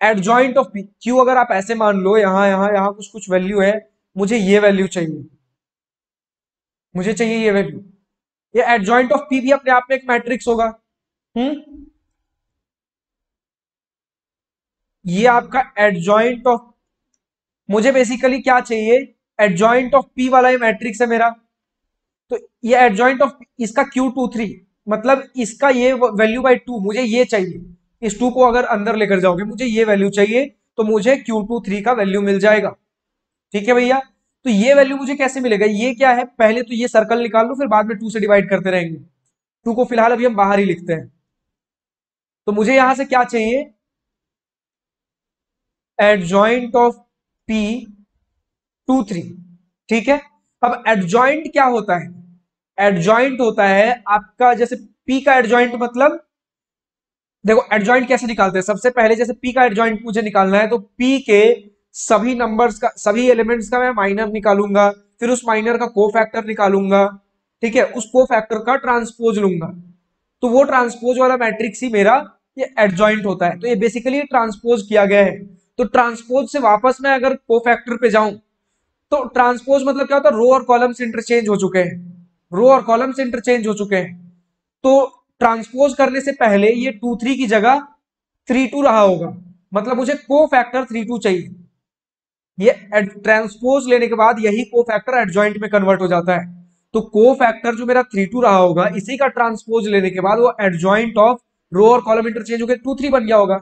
Adjoint of P Q अगर आप ऐसे मान लो, यहाँ यहाँ यहाँ कुछ कुछ वैल्यू है, मुझे ये वैल्यू चाहिए। मुझे चाहिए ये वैल्यू ये एट ज्वाइंट ऑफ़ पी भी अपने आप में एक मैट्रिक्स होगा। हम्म? ये आपका एडजॉइंट ऑफ़ मुझे बेसिकली क्या चाहिए? एडजॉइंट ऑफ़ पी वाला ये मैट्रिक्स है मेरा। तो ये एडजॉइंट ऑफ़ इसका क्यू टू थ्री मतलब इसका ये वैल्यू बाई टू मुझे ये चाहिए। इस टू को अगर अंदर लेकर जाओगे, मुझे ये वैल्यू चाहिए तो मुझे क्यू टू थ्री का वैल्यू मिल जाएगा। ठीक है भैया? तो ये वैल्यू मुझे कैसे मिलेगा? ये क्या है? पहले तो ये सर्कल निकाल लो, फिर बाद में टू से डिवाइड करते रहेंगे। टू को फ़िलहाल अभी हम बाहर ही लिखते हैं। तो मुझे यहाँ से क्या चाहिए? Adjoint of P two three. ठीक है? अब एडजॉइंट क्या होता है? एडजॉइंट होता है आपका जैसे पी का एडजॉइंट मतलब देखो, एडजॉइंट कैसे निकालते हैं? सबसे पहले जैसे पी का एडजॉइंट मुझे निकालना है तो पी के सभी नंबर्स का, सभी एलिमेंट्स का मैं माइनर निकालूँगा, फिर उस माइनर का को फैक्टर निकालूँगा, ठीक है? उस को फैक्टर का ट्रांसपोज लूँगा। तो वो ट्रांसपोज वाला मैट्रिक्स ही मेरा ये एडजॉइंट होता है। तो ये बेसिकली ट्रांसपोज किया गया है। तो ट्रांसपोज से वापस मैं अगर को फैक्टर पे जाऊँ तो ट्रांसपोज मतलब क्या होता है? रो और कॉलम्स इंटरचेंज हो चुके हैं। रो और कॉलम्स इंटरचेंज हो चुके हैं। तो ट्रांसपोज करने से पहले ये टू थ्री की जगह थ्री टू रहा होगा। मतलब मुझे को फैक्टर थ्री टू चाहिए। ये ट्रांसपोज लेने के बाद यही को फैक्टर एडजॉइंट में कन्वर्ट हो जाता है। तो को फैक्टर जो मेरा थ्री टू रहा होगा, इसी का ट्रांसपोज लेने के बाद वो एडजॉइंट ऑफ़ रो और कॉलम इंटरचेंज हो गया टू थ्री बन गया होगा।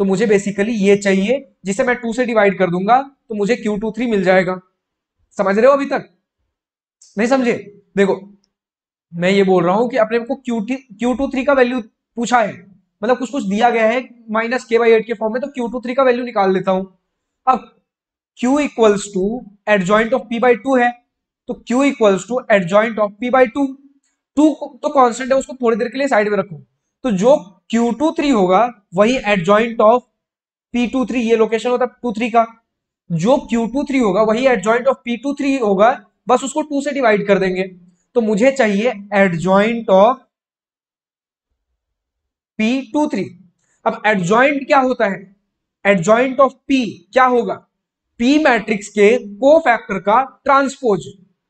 तो मुझे बेसिकली ये चाहिए, जिसे मैं टू से डिवाइड कर दूँगा तो मुझे क्यू टू थ्री मिल जाएगा। समझ रहे हो अभी तक? नहीं समझे? देखो, मैं ये बोल रहा हूँ कि अपने को क्यू क्यू टू थ्री का वैल्यू पूछा है। मतलब कुछ कुछ दिया गया है माइनस के बाई एट के फॉर्म में तो क्यू टू थ्री का वैल्यू निकाल लेता हूँ। अब, Q equals to adjoint of P by two है तो Q equals to adjoint of P by two two तो कांस्टेंट है, उसको थोड़ी देर के लिए साइड में रखो। तो जो क्यू टू थ्री होगा, वही adjoint of P two three ये लोकेशन होता है टू थ्री का। जो क्यू टू थ्री होगा, वही adjoint of P two three होगा, बस उसको टू से डिवाइड कर देंगे। तो मुझे चाहिए adjoint of P two three अब एडजॉइंट क्या होता है? एडजॉइंट ऑफ़ पी क्या होगा? पी मैट्रिक्स के को फैक्टर का ट्रांसपोज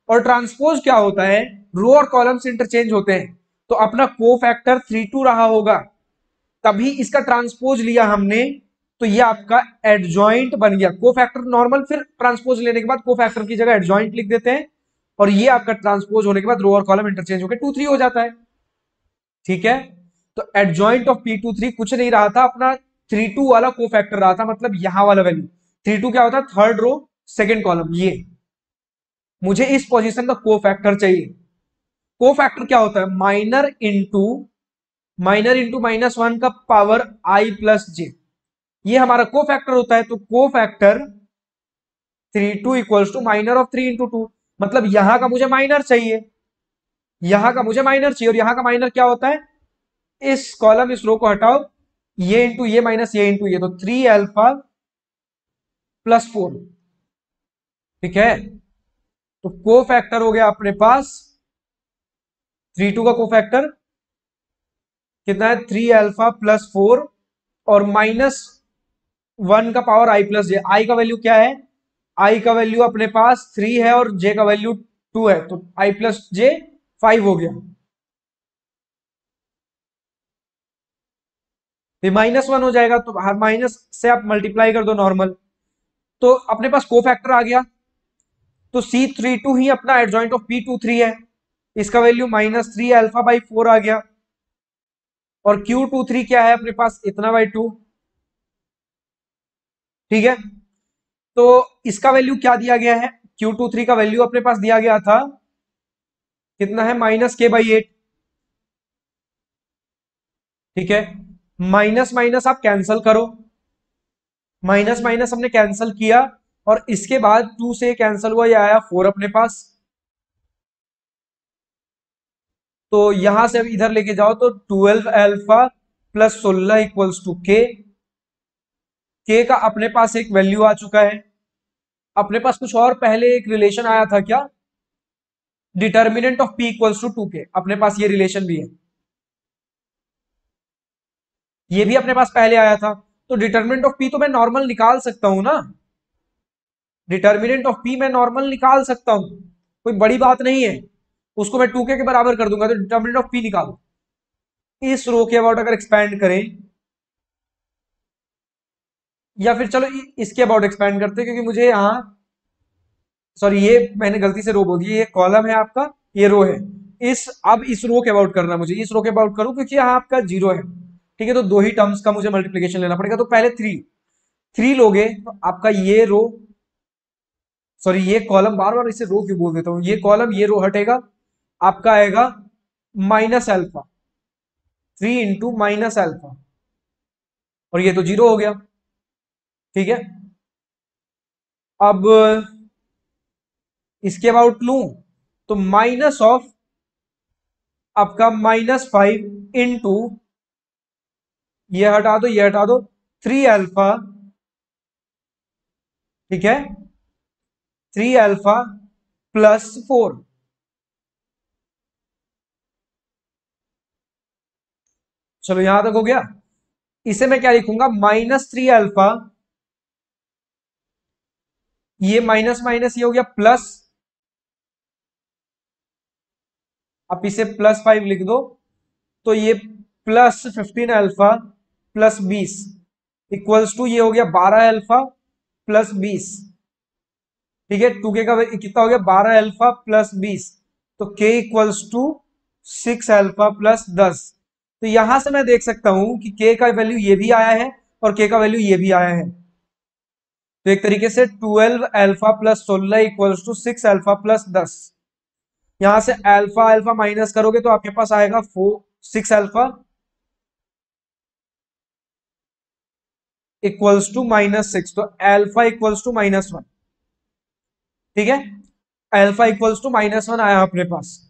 और ट्रांसपोज क्या होता है? रो और कॉलम्स इंटरचेंज होते हैं। तो अपना को फैक्टर थ्री टू रहा होगा। तभी इसका ट्रांसपोज लिया हमने तो ये आपका एडजॉइंट बन गया। को फैक्टर नॉर्मल फिर ट्रांसपोज लेने के बाद को फैक्टर की जगह एडजॉइंट लिख देते हैं, और ये आपका ट्रांसपोज होने के बाद रो और कॉलम इंटरचेंज होकर टू थ्री हो जाता है। ठीक है? तो adjoint of P two three कुछ नहीं रहा था, अपना थ्री टू वाला को फैक्टर रहा था मतलब यहाँ वाला वैल्यू थ्री टू क्या होता है? थर्ड रो सेकेंड कॉलम ये। मुझे इस पोजीशन का को फैक्टर चाहिए। को फैक्टर क्या होता है? Minor into minor into minus one का पावर आई प्लस जे ये हमारा को फैक्टर होता है तो cofactor three two equals to minor of three into two मतलब यहाँ का मुझे माइनर चाहिए। यहाँ का मुझे माइनर चाहिए, और यहाँ का माइनर क्या होता है? इस कॉलम इस रो को हटाओ। ये इंटू ये माइनस ये इंटू ये तो थ्री एल्फा प्लस फोर ठीक है? तो को फैक्टर हो गया अपने पास। थ्री टू का को फैक्टर कितना है? थ्री अल्फ़ा प्लस फोर और माइनस वन का power I plus J I का वैल्यू क्या है? आई का वैल्यू अपने पास थ्री है और जे का वैल्यू टू है। तो आई प्लस जे फाइव हो गया। माइनस वन हो जाएगा तो हर माइनस से आप मल्टीप्लाई कर दो नॉर्मल तो अपने पास को फैक्टर आ गया। तो सी थ्री टू ही अपना adjoint of P two three है। इसका value minus three alpha by four आ गया। और क्यू टू थ्री क्या है अपने पास? इतना बाई टू ठीक है? तो इसका वैल्यू क्या दिया गया है? क्यू टू थ्री का वैल्यू अपने पास दिया गया था। कितना है? माइनस के बाई एट ठीक है? माइनस माइनस आप कैंसल करो। माइनस माइनस हमने कैंसल किया और इसके बाद टू से कैंसल हुआ यह आया फोर अपने पास। तो यहाँ से अब इधर लेके जाओ तो ट्वेल्व एल्फा प्लस सोलह इक्वल्स टू के के का अपने पास एक वैल्यू आ चुका है। अपने पास कुछ और पहले एक रिलेशन आया था क्या? Determinant of P equals to two K अपने पास ये रिलेशन भी है। ये भी अपने पास पहले आया था। तो डिटर्मिनेंट ऑफ़ पी तो मैं नॉर्मल निकाल सकता हूँ ना? डिटर्मिनेंट ऑफ़ पी मैं नॉर्मल निकाल सकता हूँ। कोई बड़ी बात नहीं है। उसको मैं टू के, बराबर कर दूँगा तो डिटर्मिनेंट ऑफ़ पी निकालो। इस रो के अबाउट अगर एक्सपैंड करें या फिर चलो इसके अबाउट एक्सपैंड करते हैं क्योंकि मुझे यहाँ सॉरी ये मैंने गलती से रो बोल दिया ये कॉलम है आपका ये रो है। इस अब इस रो के अबाउट करना मुझे इस रो के अबाउट करूँ क्योंकि यहाँ आपका ज़ीरो है। ठीक है तो दो ही टर्म्स का मुझे मल्टीप्लीकेशन लेना पड़ेगा तो पहले थ्री थ्री लोगे तो आपका ये रो सॉरी ये कॉलम बार बार इसे रो क्यों बोल देता हूँ? ये कॉलम ये रो हटेगा आपका आएगा minus alpha three into minus alpha और ये तो ज़ीरो हो गया। ठीक है? अब इसके अबाउट लू तो माइनस ऑफ़ आपका माइनस फाइव इंटू, ये हटा दो, ये हटा दो, थ्री अल्फ़ा। ठीक है? Three alpha plus four. चलो यहाँ तक हो गया। इसे मैं क्या लिखूँगा? Minus three alpha. ये माइनस माइनस ये हो गया प्लस। आप इसे प्लस फाइव लिख दो। तो ये प्लस फिफ्टीन अल्फ़ा प्लस बीस इक्वल्स टू ये हो गया बारह अल्फ़ा प्लस बीस। ठीक है? टू के का कितना हो गया? बारह अल्फ़ा प्लस बीस। तो K equals to six alpha plus दस। तो यहाँ से मैं देख सकता हूँ कि के का वैल्यू ये भी आया है और के का वैल्यू ये भी आया है। तो एक तरीके से ट्वेल्व अल्फ़ा प्लस सोलह equals to six alpha plus दस। यहाँ से अल्फ़ा अल्फ़ा माइनस करोगे तो आपके पास आएगा four six alpha equals to minus six तो alpha equals to minus one ठीक है? Alpha equals to minus one आया अपने पास।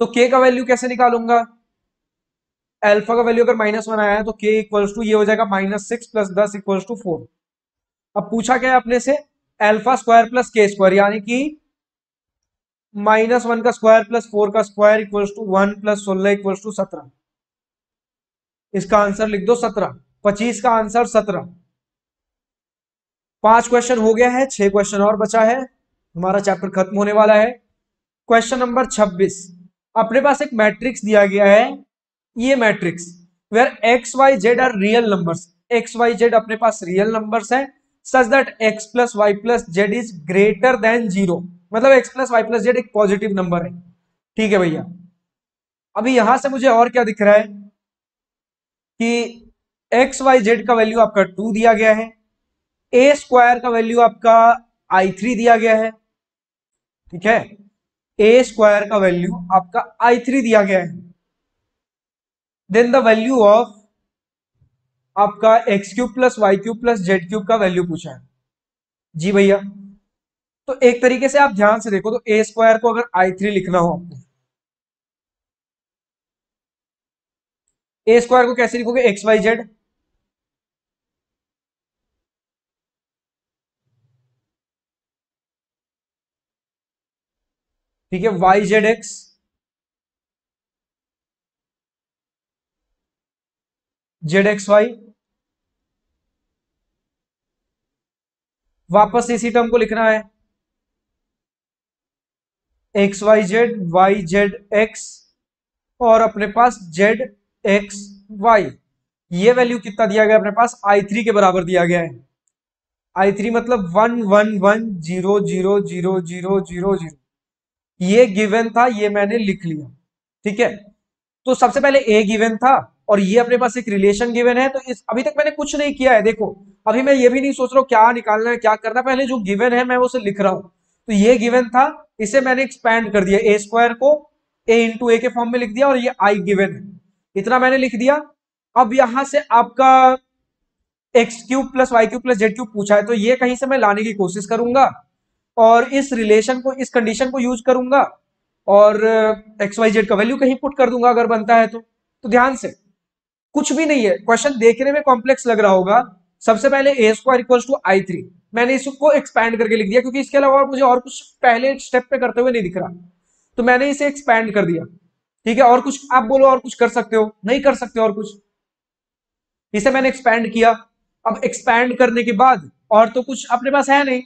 तो के का वैल्यू कैसे निकालूँगा? एल्फा का वैल्यू अगर माइनस वन आया है तो के इक्वल्स टू ये हो जाएगा माइनस सिक्स प्लस दस इक्वल्स टू फोर अब पूछा क्या है अपने से? Alpha square plus K square यानी कि माइनस वन का स्क्वायर प्लस फोर का square equals to one plus सोलह इक्वल्स टू सत्रह. इसका आंसर लिख दो सत्रह. पच्चीस का आंसर सत्रह. पाँच क्वेश्चन हो गया है, छह क्वेश्चन और बचा है. हमारा चैप्टर खत्म होने वाला है. क्वेश्चन नंबर छब्बीस. अपने पास एक मैट्रिक्स दिया गया है, ये matrix where X Y Z are real numbers X Y Z अपने पास रियल नंबर्स है such that X plus Y plus Z is greater than zero मतलब X plus Y plus Z एक पॉजिटिव नंबर है. ठीक है भैया? अभी यहाँ से मुझे और क्या दिख रहा है? कि एक्स वाई जेड का वैल्यू आपका टू दिया गया है ए स्क्वायर का वैल्यू आपका आई थ्री दिया गया है. ठीक है? ए स्क्वायर का वैल्यू आपका आई थ्री दिया गया है। देन द वैल्यू ऑफ़ आपका X cube plus Y cube plus Z cube का वैल्यू पूछा है। जी भैया तो एक तरीके से आप ध्यान से देखो तो ए स्क्वायर को अगर आई थ्री लिखना हो आपको ए स्क्वायर को कैसे लिखोगे? एक्स वाई जेड ठीक है Y Z X Z X Y वापस इसी टर्म को लिखना है। X Y Z Y Z X और अपने पास जेड एक्स वाई ये वैल्यू कितना दिया गया? अपने पास आई थ्री के बराबर दिया गया है। आई थ्री मतलब one one one zero zero zero zero zero zero ये गिवन था, ये मैंने लिख लिया। ठीक है? तो सबसे पहले ए गिवन था और ये अपने पास एक रिलेशन गिवन है तो इस, अभी तक मैंने कुछ नहीं किया है। देखो, अभी मैं ये भी नहीं सोच रहा हूँ क्या निकालना है, क्या करना पहले जो गिवन है, मैं उसे लिख रहा हूँ। तो ये गिवन था, इसे मैंने एक्सपैंड कर दिया ए स्क्वायर को ए इंटू ए के फॉर्म में लिख दिया और ये आई गिवन है। इतना मैंने लिख दिया। अब यहाँ से आपका X cube plus Y cube plus Z cube पूछा है तो ये कहीं से मैं लाने की कोशिश करूँगा। और इस रिलेशन को, इस कंडीशन को यूज़ करूँगा और एक्स वाई जेड का वैल्यू कहीं पुट कर दूँगा अगर बनता है तो। तो ध्यान से, कुछ भी नहीं है। क्वेश्चन देखने में कॉम्प्लेक्स लग रहा होगा। सबसे पहले A square equal to I three मैंने इसको एक्सपैंड करके लिख दिया क्योंकि इसके अलावा मुझे और कुछ पहले स्टेप पे करते हुए नहीं दिख रहा। तो मैंने इसे एक्सपैंड कर दिया। ठीक है? और कुछ, आप बोलो और कुछ कर सकते हो। नहीं कर सकते और कुछ। इसे मैंने एक्सपैंड किया। अब एक्सपैंड करने के बाद और तो कुछ अपने पास है नहीं।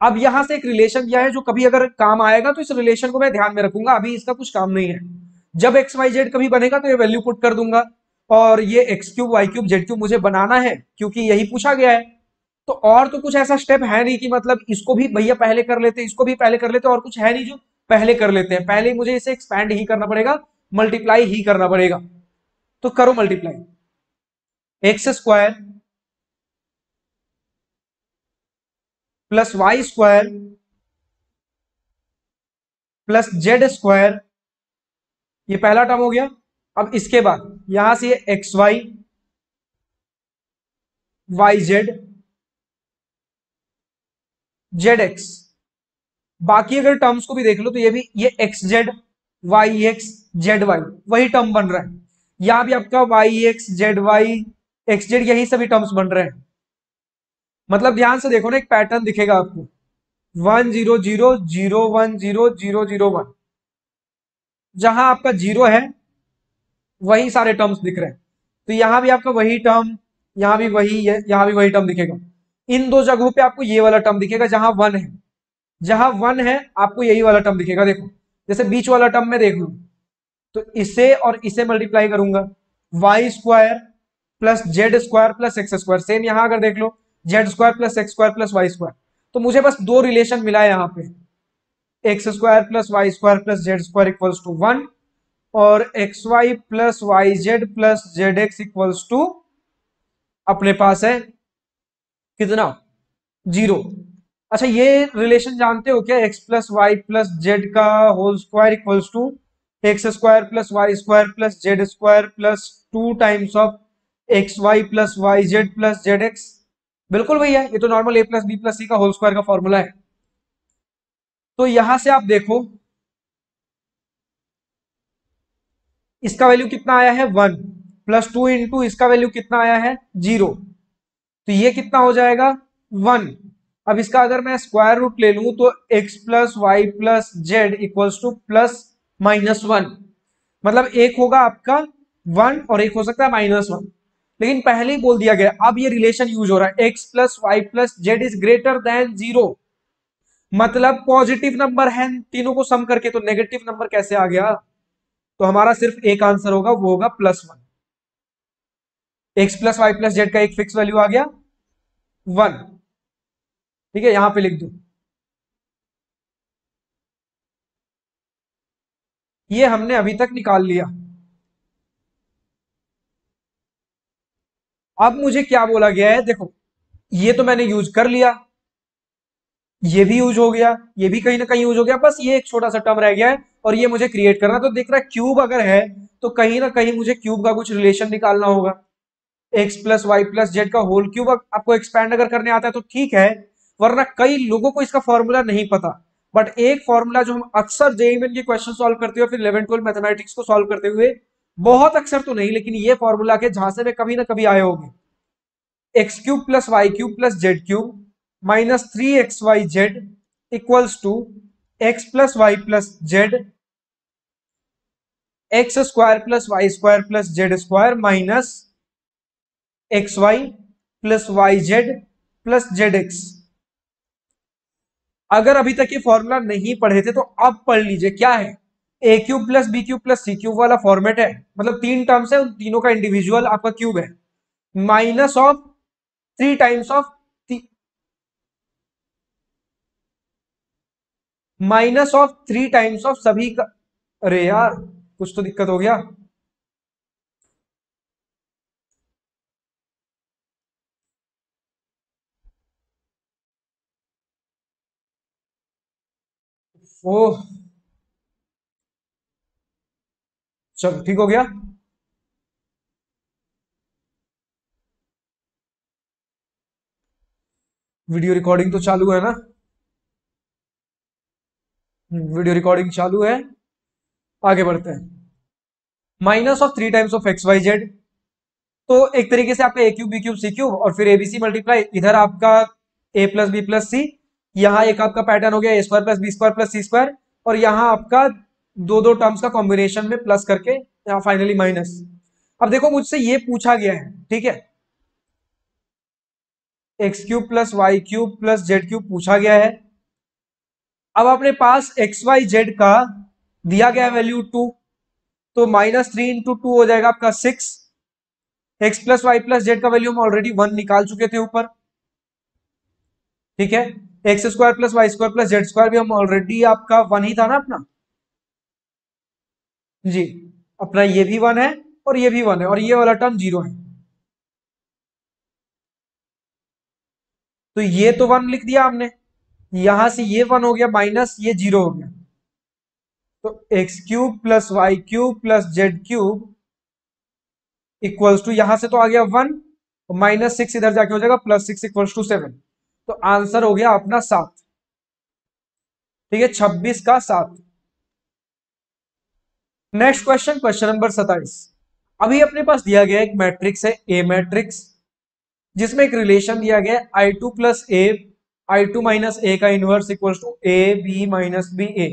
अब यहाँ से एक रिलेशन दिया है जो कभी अगर काम आएगा तो इस रिलेशन को मैं ध्यान में रखूँगा। अभी इसका कुछ काम नहीं है। जब एक्स वाई जेड कभी बनेगा तो ये वैल्यू पुट कर दूँगा। और ये X cube Y cube Z cube मुझे बनाना है, क्योंकि यही पूछा गया है। तो और तो कुछ ऐसा स्टेप है नहीं कि मतलब इसको भी भैया पहले कर लेते, इसको भी पहले कर लेते, और कुछ है नहीं जो पहले कर लेते हैं। पहले मुझे इसे एक्सपैंड ही करना पड़ेगा मल्टीप्लाई ही करना पड़ेगा। तो करो multiply X square plus Y square plus Z square ये पहला टर्म हो गया। अब इसके बाद यहाँ से X Y Y Z Z X बाकी अगर टर्म्स को भी देख लो तो ये भी, ये X Z Y X Z Y वही टर्म बन रहा है। यहाँ भी आपका Y X Z Y X Z यही सभी टर्म्स बन रहे हैं। मतलब ध्यान से देखो ना, एक पैटर्न दिखेगा आपको। One zero zero zero one zero zero zero one जहाँ आपका ज़ीरो है, वही सारे टर्म्स दिख रहे हैं। तो यहाँ भी आपका वही टर्म यहाँ भी वही, यहाँ भी वही टर्म दिखेगा। इन दो जगहों पे आपको ये वाला टर्म दिखेगा जहाँ वन है। जहाँ वन है, आपको यही वाला टर्म दिखेगा, देखो। जैसे बीच वाला टर्म में देख लू तो इसे और इसे मल्टीप्लाई करूँगा। Y square plus Z square plus X square same यहाँ अगर देख लो Z square plus X square plus Y square तो मुझे बस दो रिलेशन मिला है यहाँ पे। X square plus Y square plus Z square equals to one और X Y plus Y Z plus Z X equals to अपने पास है कितना? ज़ीरो अच्छा ये रिलेशन जानते हो क्या? X plus Y plus Z का whole square equals to X square plus Y square plus Z square plus two times of X Y plus Y Z plus Z X बिल्कुल भैया, ये तो normal A plus B plus C का whole square का formula है। तो यहाँ से आप देखो, इसका वैल्यू कितना आया है? वन प्लस टू इंटू इसका वैल्यू कितना आया है? ज़ीरो तो ये कितना हो जाएगा? वन अब इसका अगर मैं स्क्वायर रूट ले लू तो X plus Y plus Z equals to plus minus one मतलब एक होगा आपका वन और एक हो सकता है माइनस वन लेकिन पहले ही बोल दिया गया अब ये रिलेशन यूज़ हो रहा है। X plus Y plus Z is greater than zero मतलब पॉजिटिव नंबर है तीनों को सम करके तो नेगेटिव नंबर कैसे आ गया? तो हमारा सिर्फ़ एक आंसर होगा, वो होगा plus one X plus Y plus Z का एक फिक्स वैल्यू आ गया वन ठीक है, यहाँ पे लिख दो। ये हमने अभी तक निकाल लिया। अब मुझे क्या बोला गया है? देखो, ये तो मैंने यूज़ कर लिया। ये भी यूज़ हो गया, ये भी कहीं ना कहीं यूज़ हो गया। बस ये एक छोटा सा टर्म रह गया है और ये मुझे क्रिएट करना तो देख रहा है क्यूब अगर है तो कहीं ना कहीं मुझे क्यूब का कुछ रिलेशन निकालना होगा। X plus Y plus Z का होल क्यूब आपको एक्सपैंड अगर करने आता है तो ठीक है, वरना कई लोगों को इसका फॉर्मूला नहीं पता। बट एक फॉर्मूला जो हम अक्सर जेईमेन के क्वेश्चन सॉल्व करते हुए, फिर इलेवन ट्वेल्व मैथमेटिक्स को सॉल्व करते हुए बहुत अक्सर तो नहीं, लेकिन ये फॉर्मूला के झांसे में कभी ना कभी आए होंगे। X cube plus Y cube plus Z cube minus three X Y Z equals to X plus Y plus Z X square plus Y square plus Z square minus X Y plus Y Z plus Z X अगर अभी तक ये formula नहीं पढ़े थे तो अब पढ़ लीजिए, क्या है? A cube plus B cube plus C cube वाला फॉर्मेट है। मतलब तीन टर्म्स है, उन तीनों का इंडिविजुअल आपका क्यूब है। Minus of three times of minus of three times of सभी का अरे यार, कुछ तो दिक्कत हो गया। ओ चलो, ठीक हो गया? वीडियो रिकॉर्डिंग तो चालू है ना? वीडियो रिकॉर्डिंग चालू है। आगे बढ़ते हैं। Minus of three times of X Y Z तो एक तरीके से आपका A cube B cube C cube और फिर एबीसी मल्टीप्लाई इधर आपका A plus B plus C यहाँ एक आपका पैटर्न हो गया A square plus B square plus C square और यहाँ आपका दो दो टर्म्स का कॉम्बिनेशन में प्लस करके, यहाँ फाइनली माइनस अब देखो मुझसे ये पूछा गया है, ठीक है? X cube plus Y cube plus Z cube पूछा गया है। अब अपने पास एक्स वाई जेड का दिया गया वैल्यू टू तो माइनस थ्री इंटू टू हो जाएगा आपका six X plus Y plus Z का वैल्यू हम ऑलरेडी वन निकाल चुके थे ऊपर। ठीक है? X square plus Y square plus Z square भी हम ऑलरेडी आपका वन ही था ना अपना। जी, अपना ये भी वन है और ये भी वन है और ये वाला टर्म ज़ीरो है। तो ये तो वन लिख दिया हमने, यहाँ से ये वन हो गया माइनस ये ज़ीरो हो गया। तो X cube plus Y cube plus Z cube equals to यहाँ से तो आ गया वन माइनस सिक्स इधर जाके हो जाएगा plus six equals to seven तो आंसर हो गया अपना सात। ठीक है, छब्बीस का सात। नेक्स्ट क्वेश्चन क्वेश्चन नंबर सताइस अभी अपने पास दिया गया एक मैट्रिक्स है ए मैट्रिक्स जिसमें एक रिलेशन दिया गया I two plus A I two minus A का inverse equal to A B minus B A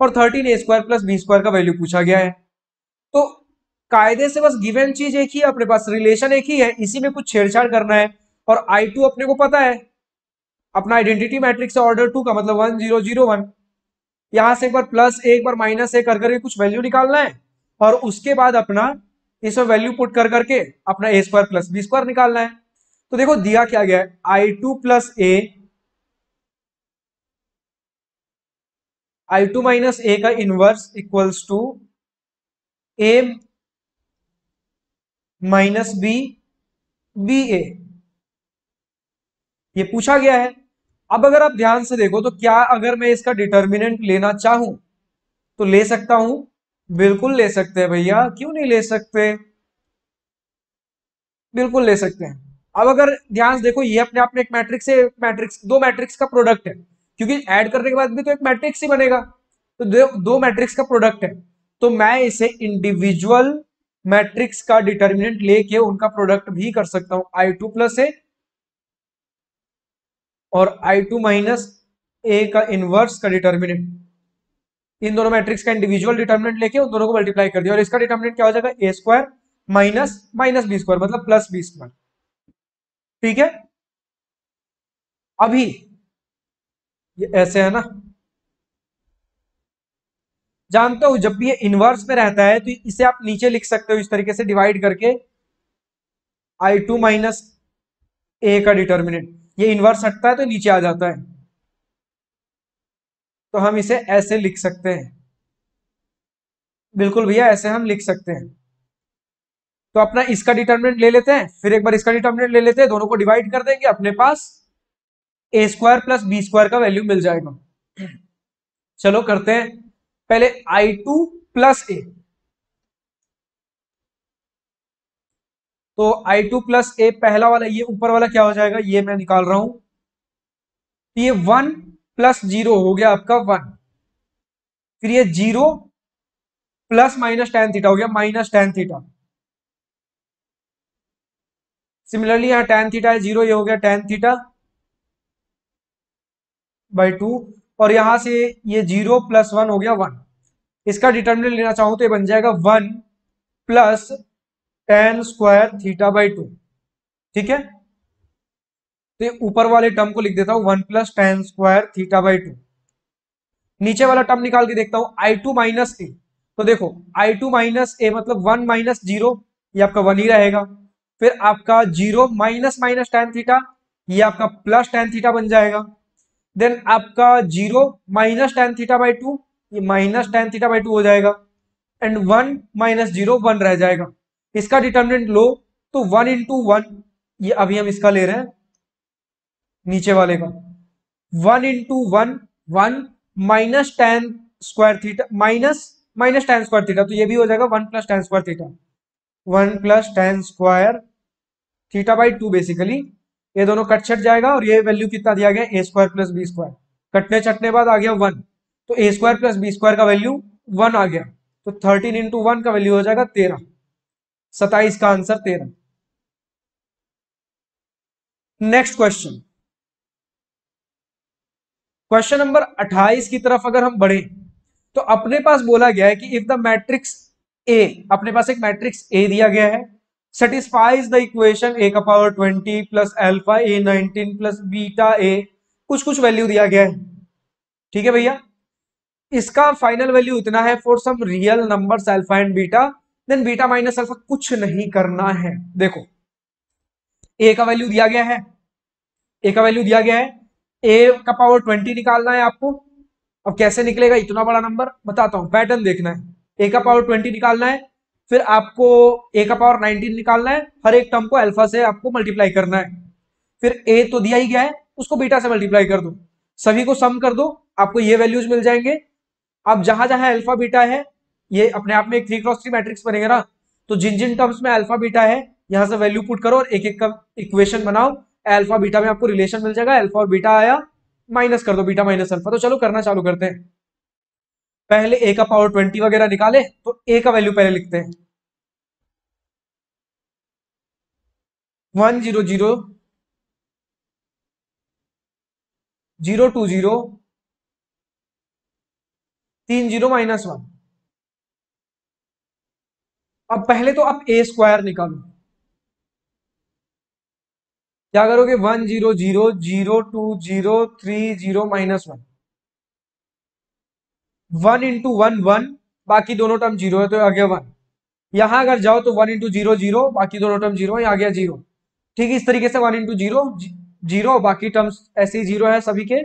और thirteen A square plus B square का वैल्यू पूछा गया है. तो कायदे से बस गिवन चीज़ एक ही है, अपने पास रिलेशन एक ही है, इसी में कुछ छेड़छाड़ करना है. और आई टू अपने को पता है. अपना आइडेंटिटी मैट्रिक्स ऑर्डर टू का मतलब वन ज़ीरो ज़ीरो वन यहाँ से एक बार प्लस एक बार माइनस ए कर करके कुछ वैल्यू निकालना है। और उसके बाद अपना इसमें वैल्यू पुट कर करके अपना A square plus B square निकालना है। तो देखो, दिया क्या गया है? I two plus A I two minus A का inverse equals to A minus B B A ये पूछा गया है अब अगर आप ध्यान से देखो तो क्या अगर मैं इसका डिटर्मिनेंट लेना चाहूँ तो ले सकता हूँ? बिल्कुल ले सकते हैं भैया। क्यों नहीं ले सकते? बिल्कुल ले सकते हैं। अब अगर ध्यान से देखो ये अपने आप में एक मैट्रिक्स है मैट्रिक्स दो मैट्रिक्स का प्रोडक्ट है। क्योंकि ऐड करने के बाद भी तो एक मैट्रिक्स ही बनेगा। तो दो, दो मैट्रिक्स का प्रोडक्ट है। तो मैं इसे इंडिविजुअल मैट्रिक्स का डिटर्मिनेंट लेके उनका प्रोडक्ट भी कर सकता हूँ। आई टू प्लस ए और आई टू माइनस ए का इनवर्स का डिटर्मिनेंट इन दोनों मैट्रिक्स का इंडिविजुअल डिटर्मिनेंट लेके उन दोनों को मल्टीप्लाई कर दिया और इसका डिटर्मिनेंट क्या हो जाएगा? A square minus minus B square मतलब प्लस बी स्क्वायर ठीक है? अभी, ये ऐसे है ना? जानता हूँ, जब भी ये इनवर्स में रहता है तो इसे आप नीचे लिख सकते हो, इस तरीके से डिवाइड करके. आई टू माइनस ए का डिटर्मिनेंट ये इनवर्स हटता है तो नीचे आ जाता है। तो हम इसे ऐसे लिख सकते हैं। बिल्कुल भैया, ऐसे हम लिख सकते हैं। तो अपना इसका डिटर्मिनेंट ले लेते हैं, फिर एक बार इसका डिटर्मिनेंट ले लेते हैं, दोनों को डिवाइड कर देंगे अपने पास। A square plus B square का वैल्यू मिल जाएगा। चलो करते हैं। पहले आई टू प्लस ए तो आई टू प्लस ए पहला वाला, ये ऊपर वाला क्या हो जाएगा? ये मैं निकाल रहा हूँ। तो ये वन प्लस ज़ीरो हो गया आपका वन फिर ये zero plus minus tan theta हो गया माइनस टेन थीटा सिमिलरली यहाँ टेन थीटा है ज़ीरो ये हो गया टेन थीटा बाई टू और यहाँ से ये ज़ीरो प्लस वन हो गया वन इसका डिटर्मिनेंट लेना चाहूँ तो ये बन जाएगा one plus tan square theta by two ठीक है? तो ऊपर वाले टर्म को लिख देता हूँ one plus tan square theta by two नीचे वाला टर्म निकाल के देखता हूँ आई टू माइनस ए तो देखो आई टू माइनस ए मतलब वन माइनस ज़ीरो ये आपका वन ही रहेगा। फिर आपका zero minus minus tan theta ये आपका प्लस टेन थीटा बन जाएगा। देन आपका zero minus tan theta by two ये minus tan theta by two हो जाएगा। And one minus zero one रह जाएगा। इसका डिटर्मिनेंट लो तो वन इंटू वन ये अभी हम इसका ले रहे हैं, नीचे वाले का। One into one one minus tan square theta minus minus tan square theta तो ये भी हो जाएगा one plus tan square theta one plus tan square theta by two basically ये दोनों कट छट जाएगा, और ये वैल्यू कितना दिया गया A square plus B square कटने चटने बाद आ गया वन तो A square plus B square का वैल्यू वन आ गया। तो थर्टीन इंटू वन का वैल्यू हो जाएगा तेरह। सताइस का आंसर तेरह। नेक्स्ट क्वेश्चन क्वेश्चन नंबर 28 की तरफ़ अगर हम बढ़े तो अपने पास बोला गया है कि इफ़ द मैट्रिक्स ए अपने पास एक मैट्रिक्स ए दिया गया है सेटिस्फाइज द इक्वेशन ए का power twenty plus alpha A nineteen plus beta A कुछ कुछ वैल्यू दिया गया है। ठीक है भैया? इसका फाइनल वैल्यू इतना है for some real number alpha and beta then beta minus alpha कुछ नहीं करना है। देखो ए का वैल्यू दिया गया है। ए का वैल्यू दिया गया है। ए का पावर ट्वेंटी निकालना है आपको। अब कैसे निकलेगा? इतना बड़ा नंबर बताता हूँ। पैटर्न देखना है। ए का पावर ट्वेंटी निकालना है। फिर आपको ए का पावर नाइनटीन निकालना है। हर एक टर्म को अल्फ़ा से आपको मल्टीप्लाई करना है। फिर ए तो दिया ही गया है। उसको बीटा से मल्टीप्लाई कर दो। सभी को सम कर दो। आपको ये वैल्यूज़ मिल जाएँगे। अब जहाँ जहाँ अल्फ़ा बीटा है ये अपने आप में एक थ्री क्रॉस थ्री मैट्रिक्स बनेगा ना? तो जिन जिन टर्म्स में अल्फ़ा बीटा है, यहाँ से वैल्यू पुट करो और एक एक का इक्वेशन बनाओ। अल्फ़ा बीटा में आपको रिलेशन मिल जाएगा। अल्फ़ा और बीटा आया माइनस कर दो बीटा माइनस अल्फ़ा तो चलो करना चालू करते हैं। पहले ए का पावर ट्वेंटी वगैरह निकाले तो ए का वैल्यू पहले लिखते हैं। One zero zero zero two zero तीन ज़ीरो माइनस वन अब पहले तो आप ए स्क्वायर निकालो। क्या करोगे? One zero zero zero two zero three zero minus one. One into one one, बाकी दोनों टर्म ज़ीरो है तो आ गया वन। यहाँ अगर जाओ तो वन इंटू ज़ीरो ज़ीरो, बाकी दोनों टर्म ज़ीरो है, आ गया ज़ीरो। ठीक है इस तरीके से वन इंटू ज़ीरो ज़ीरो, बाकी टर्म्स ऐसे ही ज़ीरो है सभी के।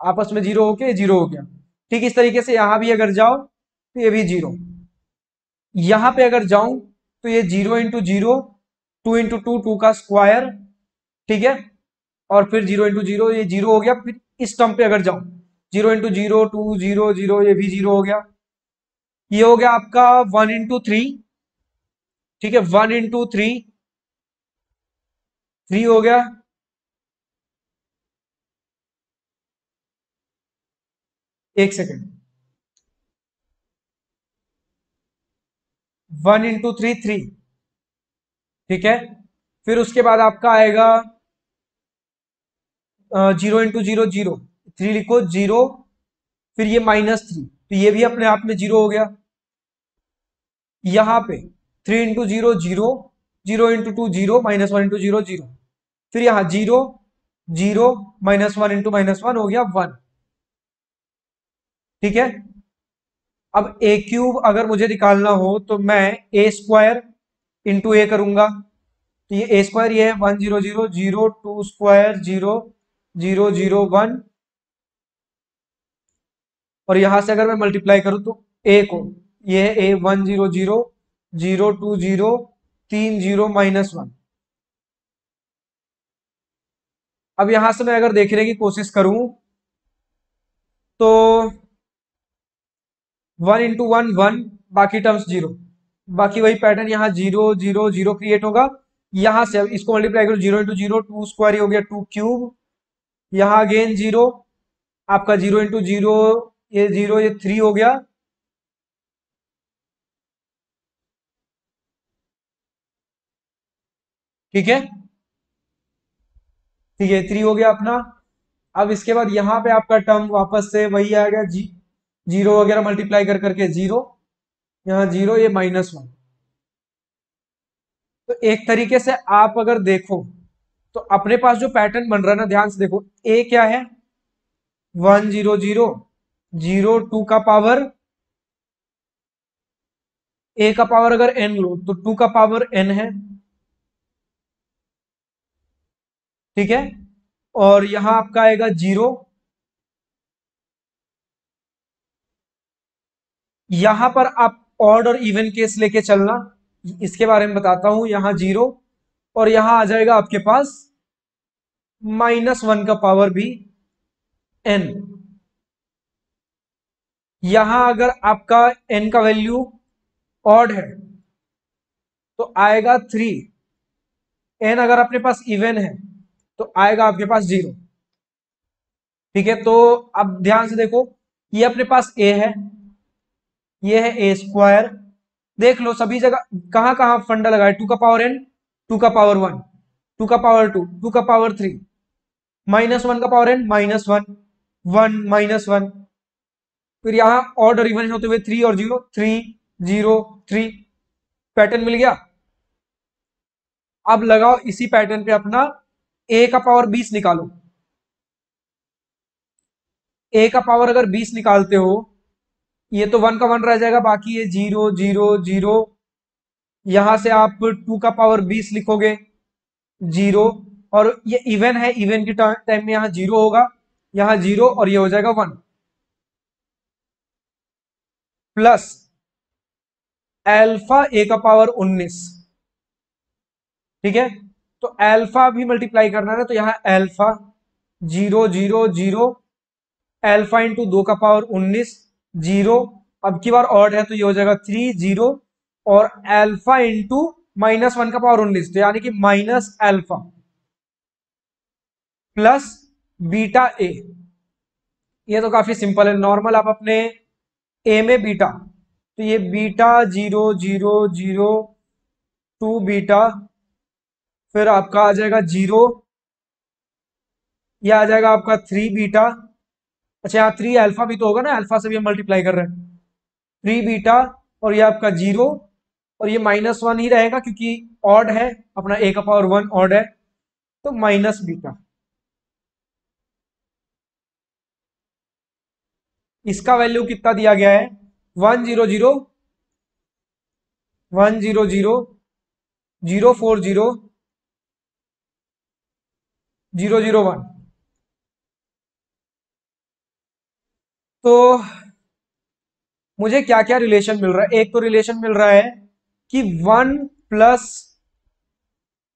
आपस में ज़ीरो होके ज़ीरो हो गया। ठीक इस तरीके से यहाँ भी अगर जाओ तो ये भी ज़ीरो। यहाँ पे अगर जाऊँ तो ये zero into zero, two into two two का स्क्वायर, ठीक है? और फिर ज़ीरो इंटू ज़ीरो, ये ज़ीरो हो गया। फिर इस टर्म पे अगर जाऊँ, zero into zero, two zero zero, ये भी ज़ीरो हो गया। ये हो गया आपका वन इंटू थ्री, ठीक है? वन इंटू थ्री थ्री हो गया। एक second. One into three three ठीक है? फिर उसके बाद आपका आएगा zero into zero zero three लिखो ज़ीरो फिर ये माइनस थ्री तो ये भी अपने आप में ज़ीरो हो गया। यहाँ पे three into zero zero zero into two zero minus one into zero zero फिर यहाँ zero zero minus one into minus one हो गया वन ठीक है? अब ए क्यूब अगर मुझे निकालना हो तो मैं ए स्क्वायर इंटू ए करूँगा। तो ये ए स्क्वायर ये है one zero zero zero two square zero zero zero one और यहाँ से अगर मैं मल्टीप्लाई करूँ तो ए को, ये है A one zero zero zero two zero तीन ज़ीरो माइनस वन अब यहाँ से मैं अगर देखने की कोशिश करूँ तो वन इंटू वन वन बाकी टर्म्स ज़ीरो बाकी वही पैटर्न यहाँ ज़ीरो ज़ीरो ज़ीरो क्रिएट होगा। यहाँ से इसको मल्टीप्लाई करो zero into zero two square हो गया टू क्यूब यहाँ अगेन ज़ीरो आपका ज़ीरो इंटू ज़ीरो ये ज़ीरो ये थ्री हो गया। ठीक है? ठीक है थ्री हो गया अपना। अब इसके बाद यहाँ पे आपका टर्म वापस से वही आ गया जी ज़ीरो वगैरह मल्टीप्लाई कर करके ज़ीरो, यहाँ ज़ीरो, ये माइनस वन तो एक तरीके से आप अगर देखो तो अपने पास जो पैटर्न बन रहा है ना, ध्यान से देखो ए क्या है? One zero zero zero two का पावर ए का पावर अगर एन लो तो टू का पावर एन है. ठीक है? और यहाँ आपका आएगा ज़ीरो यहाँ पर आप ऑड और इवन केस लेके चलना। इसके बारे में बताता हूँ, यहाँ ज़ीरो और यहाँ आ जाएगा आपके पास माइनस वन का पावर भी एन यहाँ अगर आपका एन का वैल्यू ऑड है तो आएगा थ्री एन अगर अपने पास इवन है तो आएगा आपके पास ज़ीरो ठीक है तो अब ध्यान से देखो, ये अपने पास ए है ये है ए स्क्वायर देख लो, सभी जगह, कहाँ कहाँ फंडा लगा है? टू का पावर एन टू का पावर वन टू का पावर टू टू का पावर थ्री माइनस वन का power N minus one one minus one फिर यहाँ ऑर्डर इवन होते हुए थ्री और zero three zero three pattern मिल गया? अब लगाओ इसी पैटर्न पे अपना ए का पावर बीस निकालो। ए का पावर अगर बीस निकालते हो ये तो वन का वन रह जाएगा, बाकी ये ज़ीरो ज़ीरो ज़ीरो। यहाँ से आप टू का पावर बीस लिखोगे, ज़ीरो। और ये इवन है इवन के टाइम में यहाँ ज़ीरो होगा, यहाँ ज़ीरो और ये हो जाएगा वन। प्लस एल्फा ए का पावर उन्नीस। ठीक है? तो एल्फा भी मल्टीप्लाई करना है तो यहाँ alpha zero zero zero. Alpha into दो का पावर उन्नीस ज़ीरो। अब की बार ऑड है तो ये हो जाएगा थ्री ज़ीरो और एल्फा इंटू माइनस वन का पावर उन्नीस तो यानी कि minus alpha plus beta A ये तो काफ़ी सिंपल है। नॉर्मल आप अपने ए में बीटा तो ये beta zero zero zero two beta फिर आपका आ जाएगा ज़ीरो। ये आ जाएगा आपका थ्री बीटा अच्छा यहाँ थ्री अल्फ़ा भी तो होगा ना अल्फ़ा से भी हम मल्टीप्लाई कर रहे हैं। थ्री बीटा और ये आपका ज़ीरो और ये माइनस वन ही रहेगा क्योंकि ऑड है, अपना ए का पावर वन ऑड है तो माइनस बीटा इसका वैल्यू कितना दिया गया है? One zero zero one zero zero zero four zero zero zero one तो मुझे क्या क्या रिलेशन मिल रहा है? एक तो रिलेशन मिल रहा है कि one plus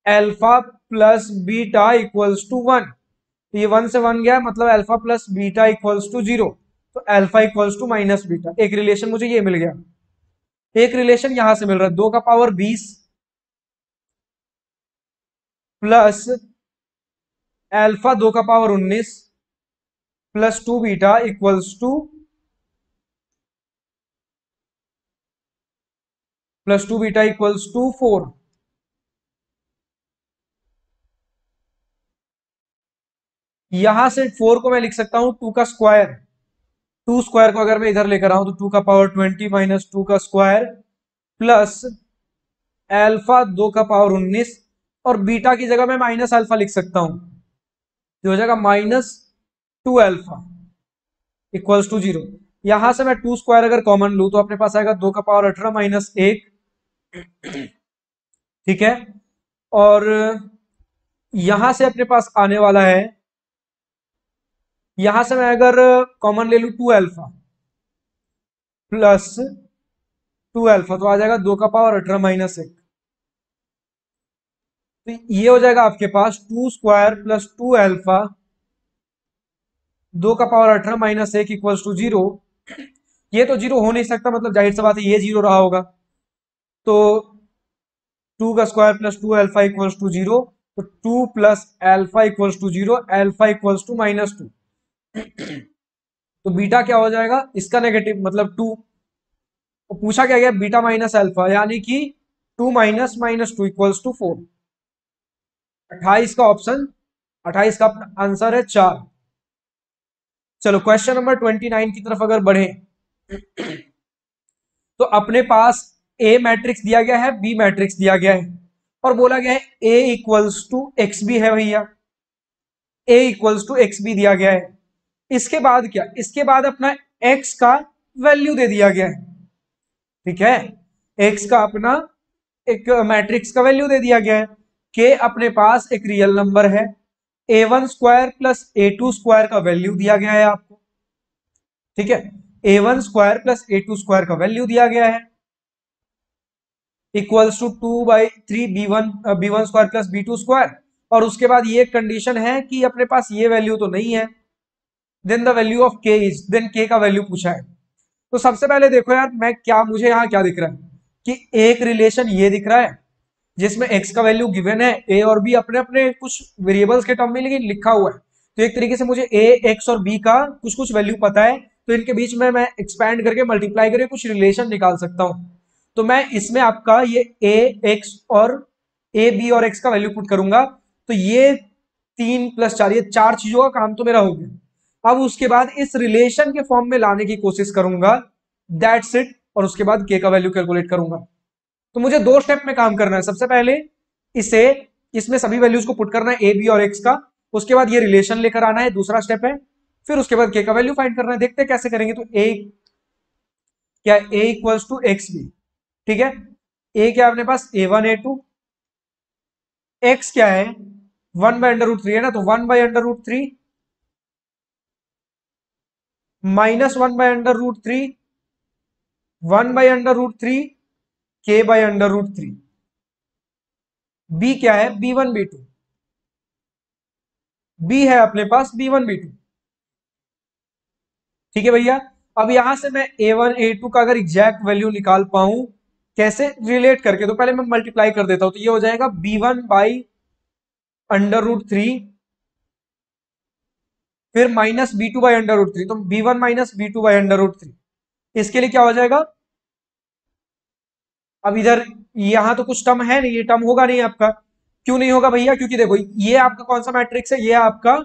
alpha plus beta equals to one तो ये वन से वन गया मतलब alpha plus beta equals to zero तो alpha equals to minus beta एक रिलेशन मुझे ये मिल गया। एक रिलेशन यहाँ से मिल रहा है। दो का पावर बीस प्लस एल्फा दो का पावर उन्नीस plus two beta equals two plus two beta equals to four. यहाँ से फोर को मैं लिख सकता हूँ टू का स्क्वायर। टू स्क्वायर को अगर मैं इधर लेकर आऊँ तो टू का पावर ट्वेंटी माइनस टू का स्क्वायर प्लस एल्फा दो का पावर उन्नीस और बीटा की जगह मैं माइनस अल्फ़ा लिख सकता हूँ। तो हो जाएगा minus two alpha equals to zero यहाँ से मैं टू स्क्वायर अगर कॉमन लू तो अपने पास आएगा दो का पावर अठारह माइनस एक। ठीक है? और यहाँ से अपने पास आने वाला है। यहाँ से मैं अगर कॉमन ले लू two alpha plus two alpha तो आ जाएगा दो का पावर अठारह माइनस एक। तो ये हो जाएगा आपके पास two square plus two alpha दो का पावर अठारह माइनस एक इक्वल टू ज़ीरो। ये तो ज़ीरो हो नहीं सकता मतलब ज़ाहिर सी बात है, ये ज़ीरो रहा होगा। तो टू का square plus two alpha equals to zero तो two plus alpha equals to zero alpha equals to minus two. तो बीटा क्या हो जाएगा? इसका नेगेटिव मतलब टू। तो पूछा क्या गया? बीटा माइनस एल्फा यानी कि two minus minus two equals to four. अट्ठाईस का ऑप्शन, अट्ठाईस का आंसर है चार। चलो क्वेश्चन नंबर ट्वेंटी नाइन की तरफ़ अगर बढ़े तो अपने पास ए मैट्रिक्स दिया गया है बी मैट्रिक्स दिया गया है, और बोला गया है A equals to X B है भैया। A equals to X B दिया गया है। इसके बाद क्या? इसके बाद अपना एक्स का वैल्यू दे दिया गया है। ठीक है? एक्स का अपना एक मैट्रिक्स का वैल्यू दे दिया गया है। के अपने पास एक रियल नंबर है। A one square plus A two square का वैल्यू दिया गया है आपको। ठीक है? A one square plus A two square का वैल्यू दिया गया है। Equals to two by three B one B one square plus B two square और उसके बाद ये कंडीशन है कि अपने पास ये वैल्यू तो नहीं है। Then the value of K is then K का वैल्यू पूछा है। तो सबसे पहले देखो यार, मैं क्या, मुझे यहाँ क्या दिख रहा है? कि एक रिलेशन ये दिख रहा है। जिसमें x का वैल्यू गिवन है, a और b अपने अपने कुछ वेरिएबल्स के टर्म में लेकिन लिखा हुआ है। तो एक तरीके से मुझे a, x और b का कुछ कुछ वैल्यू पता है तो इनके बीच में मैं एक्सपैंड करके मल्टीप्लाई करके कुछ रिलेशन निकाल सकता हूँ। तो मैं इसमें आपका ये a, x और a, b और x का वैल्यू पुट करूँगा। तो ये तीन प्लस चार, ये चार चीज़ों का काम तो मेरा हो गया। अब उसके बाद इस रिलेशन के फॉर्म में लाने की कोशिश करूँगा। दैट्स इट और उसके बाद के का वैल्यू कैलकुलेट करूँगा। तो मुझे दो स्टेप में काम करना है। सबसे पहले इसे, इसमें सभी वैल्यूज़ को पुट करना है ए बी और एक्स का। उसके बाद ये रिलेशन लेकर आना है, दूसरा स्टेप है। फिर उसके बाद के का वैल्यू फाइंड करना है। देखते हैं कैसे करेंगे तो ए क्या ए टू एक्स बी ठीक है? ए क्या अपने पास? A one A two X क्या है? One by under root three है ना? तो one by under root three minus one by under root three one by under root three K by under root three B क्या है? B one B two B है अपने पास B one B two ठीक है भैया? अब यहाँ से मैं ए वन ए टू का अगर एग्जैक्ट वैल्यू निकाल पाऊँ, कैसे रिलेट करके? तो पहले मैं मल्टीप्लाई कर देता हूँ तो ये हो जाएगा B one by under root three फिर minus B two by under root three तो B one minus B two by under root three इसके लिए क्या हो जाएगा? अब इधर यहाँ तो कुछ टर्म है नहीं, ये टर्म होगा नहीं आपका। क्यों नहीं होगा भैया? क्योंकि देखो, ये आपका कौन सा मैट्रिक्स है? ये आपका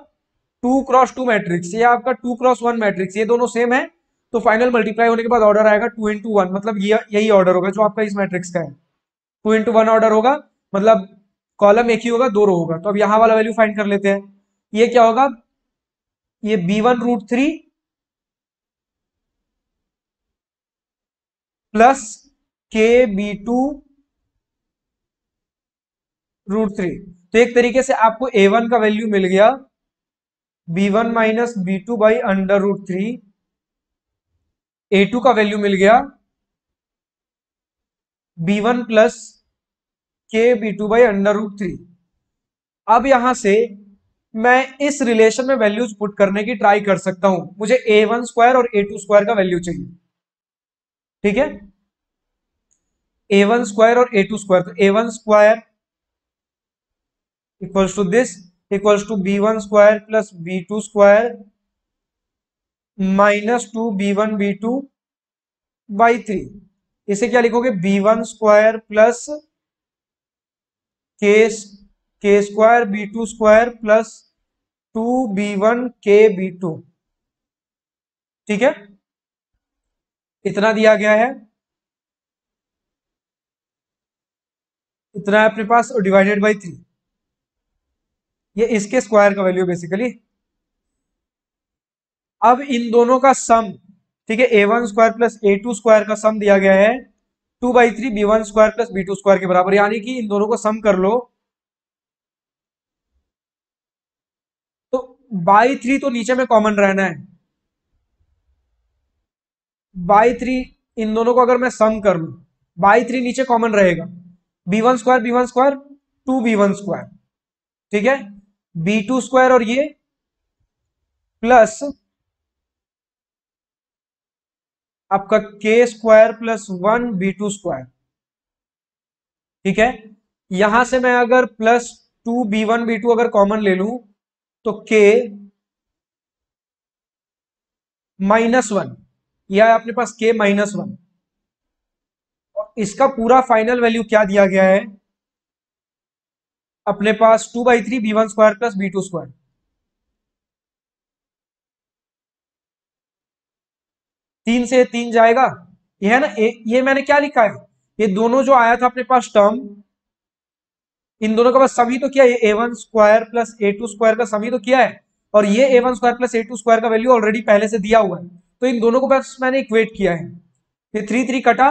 टू क्रॉस टू मैट्रिक्स, ये आपका टू क्रॉस वन मैट्रिक्स, ये दोनों सेम है। तो फाइनल मल्टीप्लाई होने के बाद ऑर्डर आएगा टू इंटू वन मतलब ये, यही ऑर्डर होगा जो आपका इस मैट्रिक्स का है। टू इंटू वन ऑर्डर होगा मतलब कॉलम एक ही होगा, दो रो होगा। तो अब यहाँ वाला वैल्यू फाइंड कर लेते हैं। ये क्या होगा? ये B one root three plus K B two root three तो एक तरीके से आपको ए वन का वैल्यू मिल गया। B one minus B two by under root three A two का वैल्यू मिल गया। B one plus K B two by under root three अब यहाँ से मैं इस रिलेशन में वैल्यूज़ पुट करने की ट्राई कर सकता हूँ। मुझे ए वन स्क्वायर और ए टू स्क्वायर का वैल्यू चाहिए। ठीक है? ए वन स्क्वायर और ए टू स्क्वायर तो A one square equals to this equals to B one square plus B two square minus two B one B two by three इसे क्या लिखोगे? B one square plus K K square B two square plus two B one K B two ठीक है? इतना दिया गया है। इतना है अपने पास? और डिवाइडेड बाई थ्री ये इसके स्क्वायर का वैल्यू बेसिकली अब इन दोनों का सम ठीक है A one square plus A two square का सम दिया गया है. Two by three B one square plus B two square के बराबर. यानी कि इन दोनों को सम कर लो. तो बाई थ्री तो नीचे में कॉमन रहना है. बाई थ्री इन दोनों को अगर मैं सम कर लू बाई थ्री नीचे कॉमन रहेगा. B one square B one square two B one square ठीक है? बी टू स्क्वायर और ये प्लस आपका K square plus one B two square ठीक है? यहाँ से मैं अगर plus two B one B two अगर कॉमन ले लू तो के माइनस वन है अपने पास के माइनस वन इसका पूरा फाइनल वैल्यू क्या दिया गया है? अपने पास two by three B one square plus B two square तीन से तीन जाएगा? ये है ना, ये मैंने क्या लिखा है? ये दोनों जो आया था अपने पास टर्म इन दोनों का बस सभी तो किया है A one square plus A two square का सभी तो किया है। और ये A one square plus A two square का वैल्यू ऑलरेडी पहले से दिया हुआ है। तो इन दोनों को बस मैंने इक्वेट किया है। ये थ्री थ्री कटा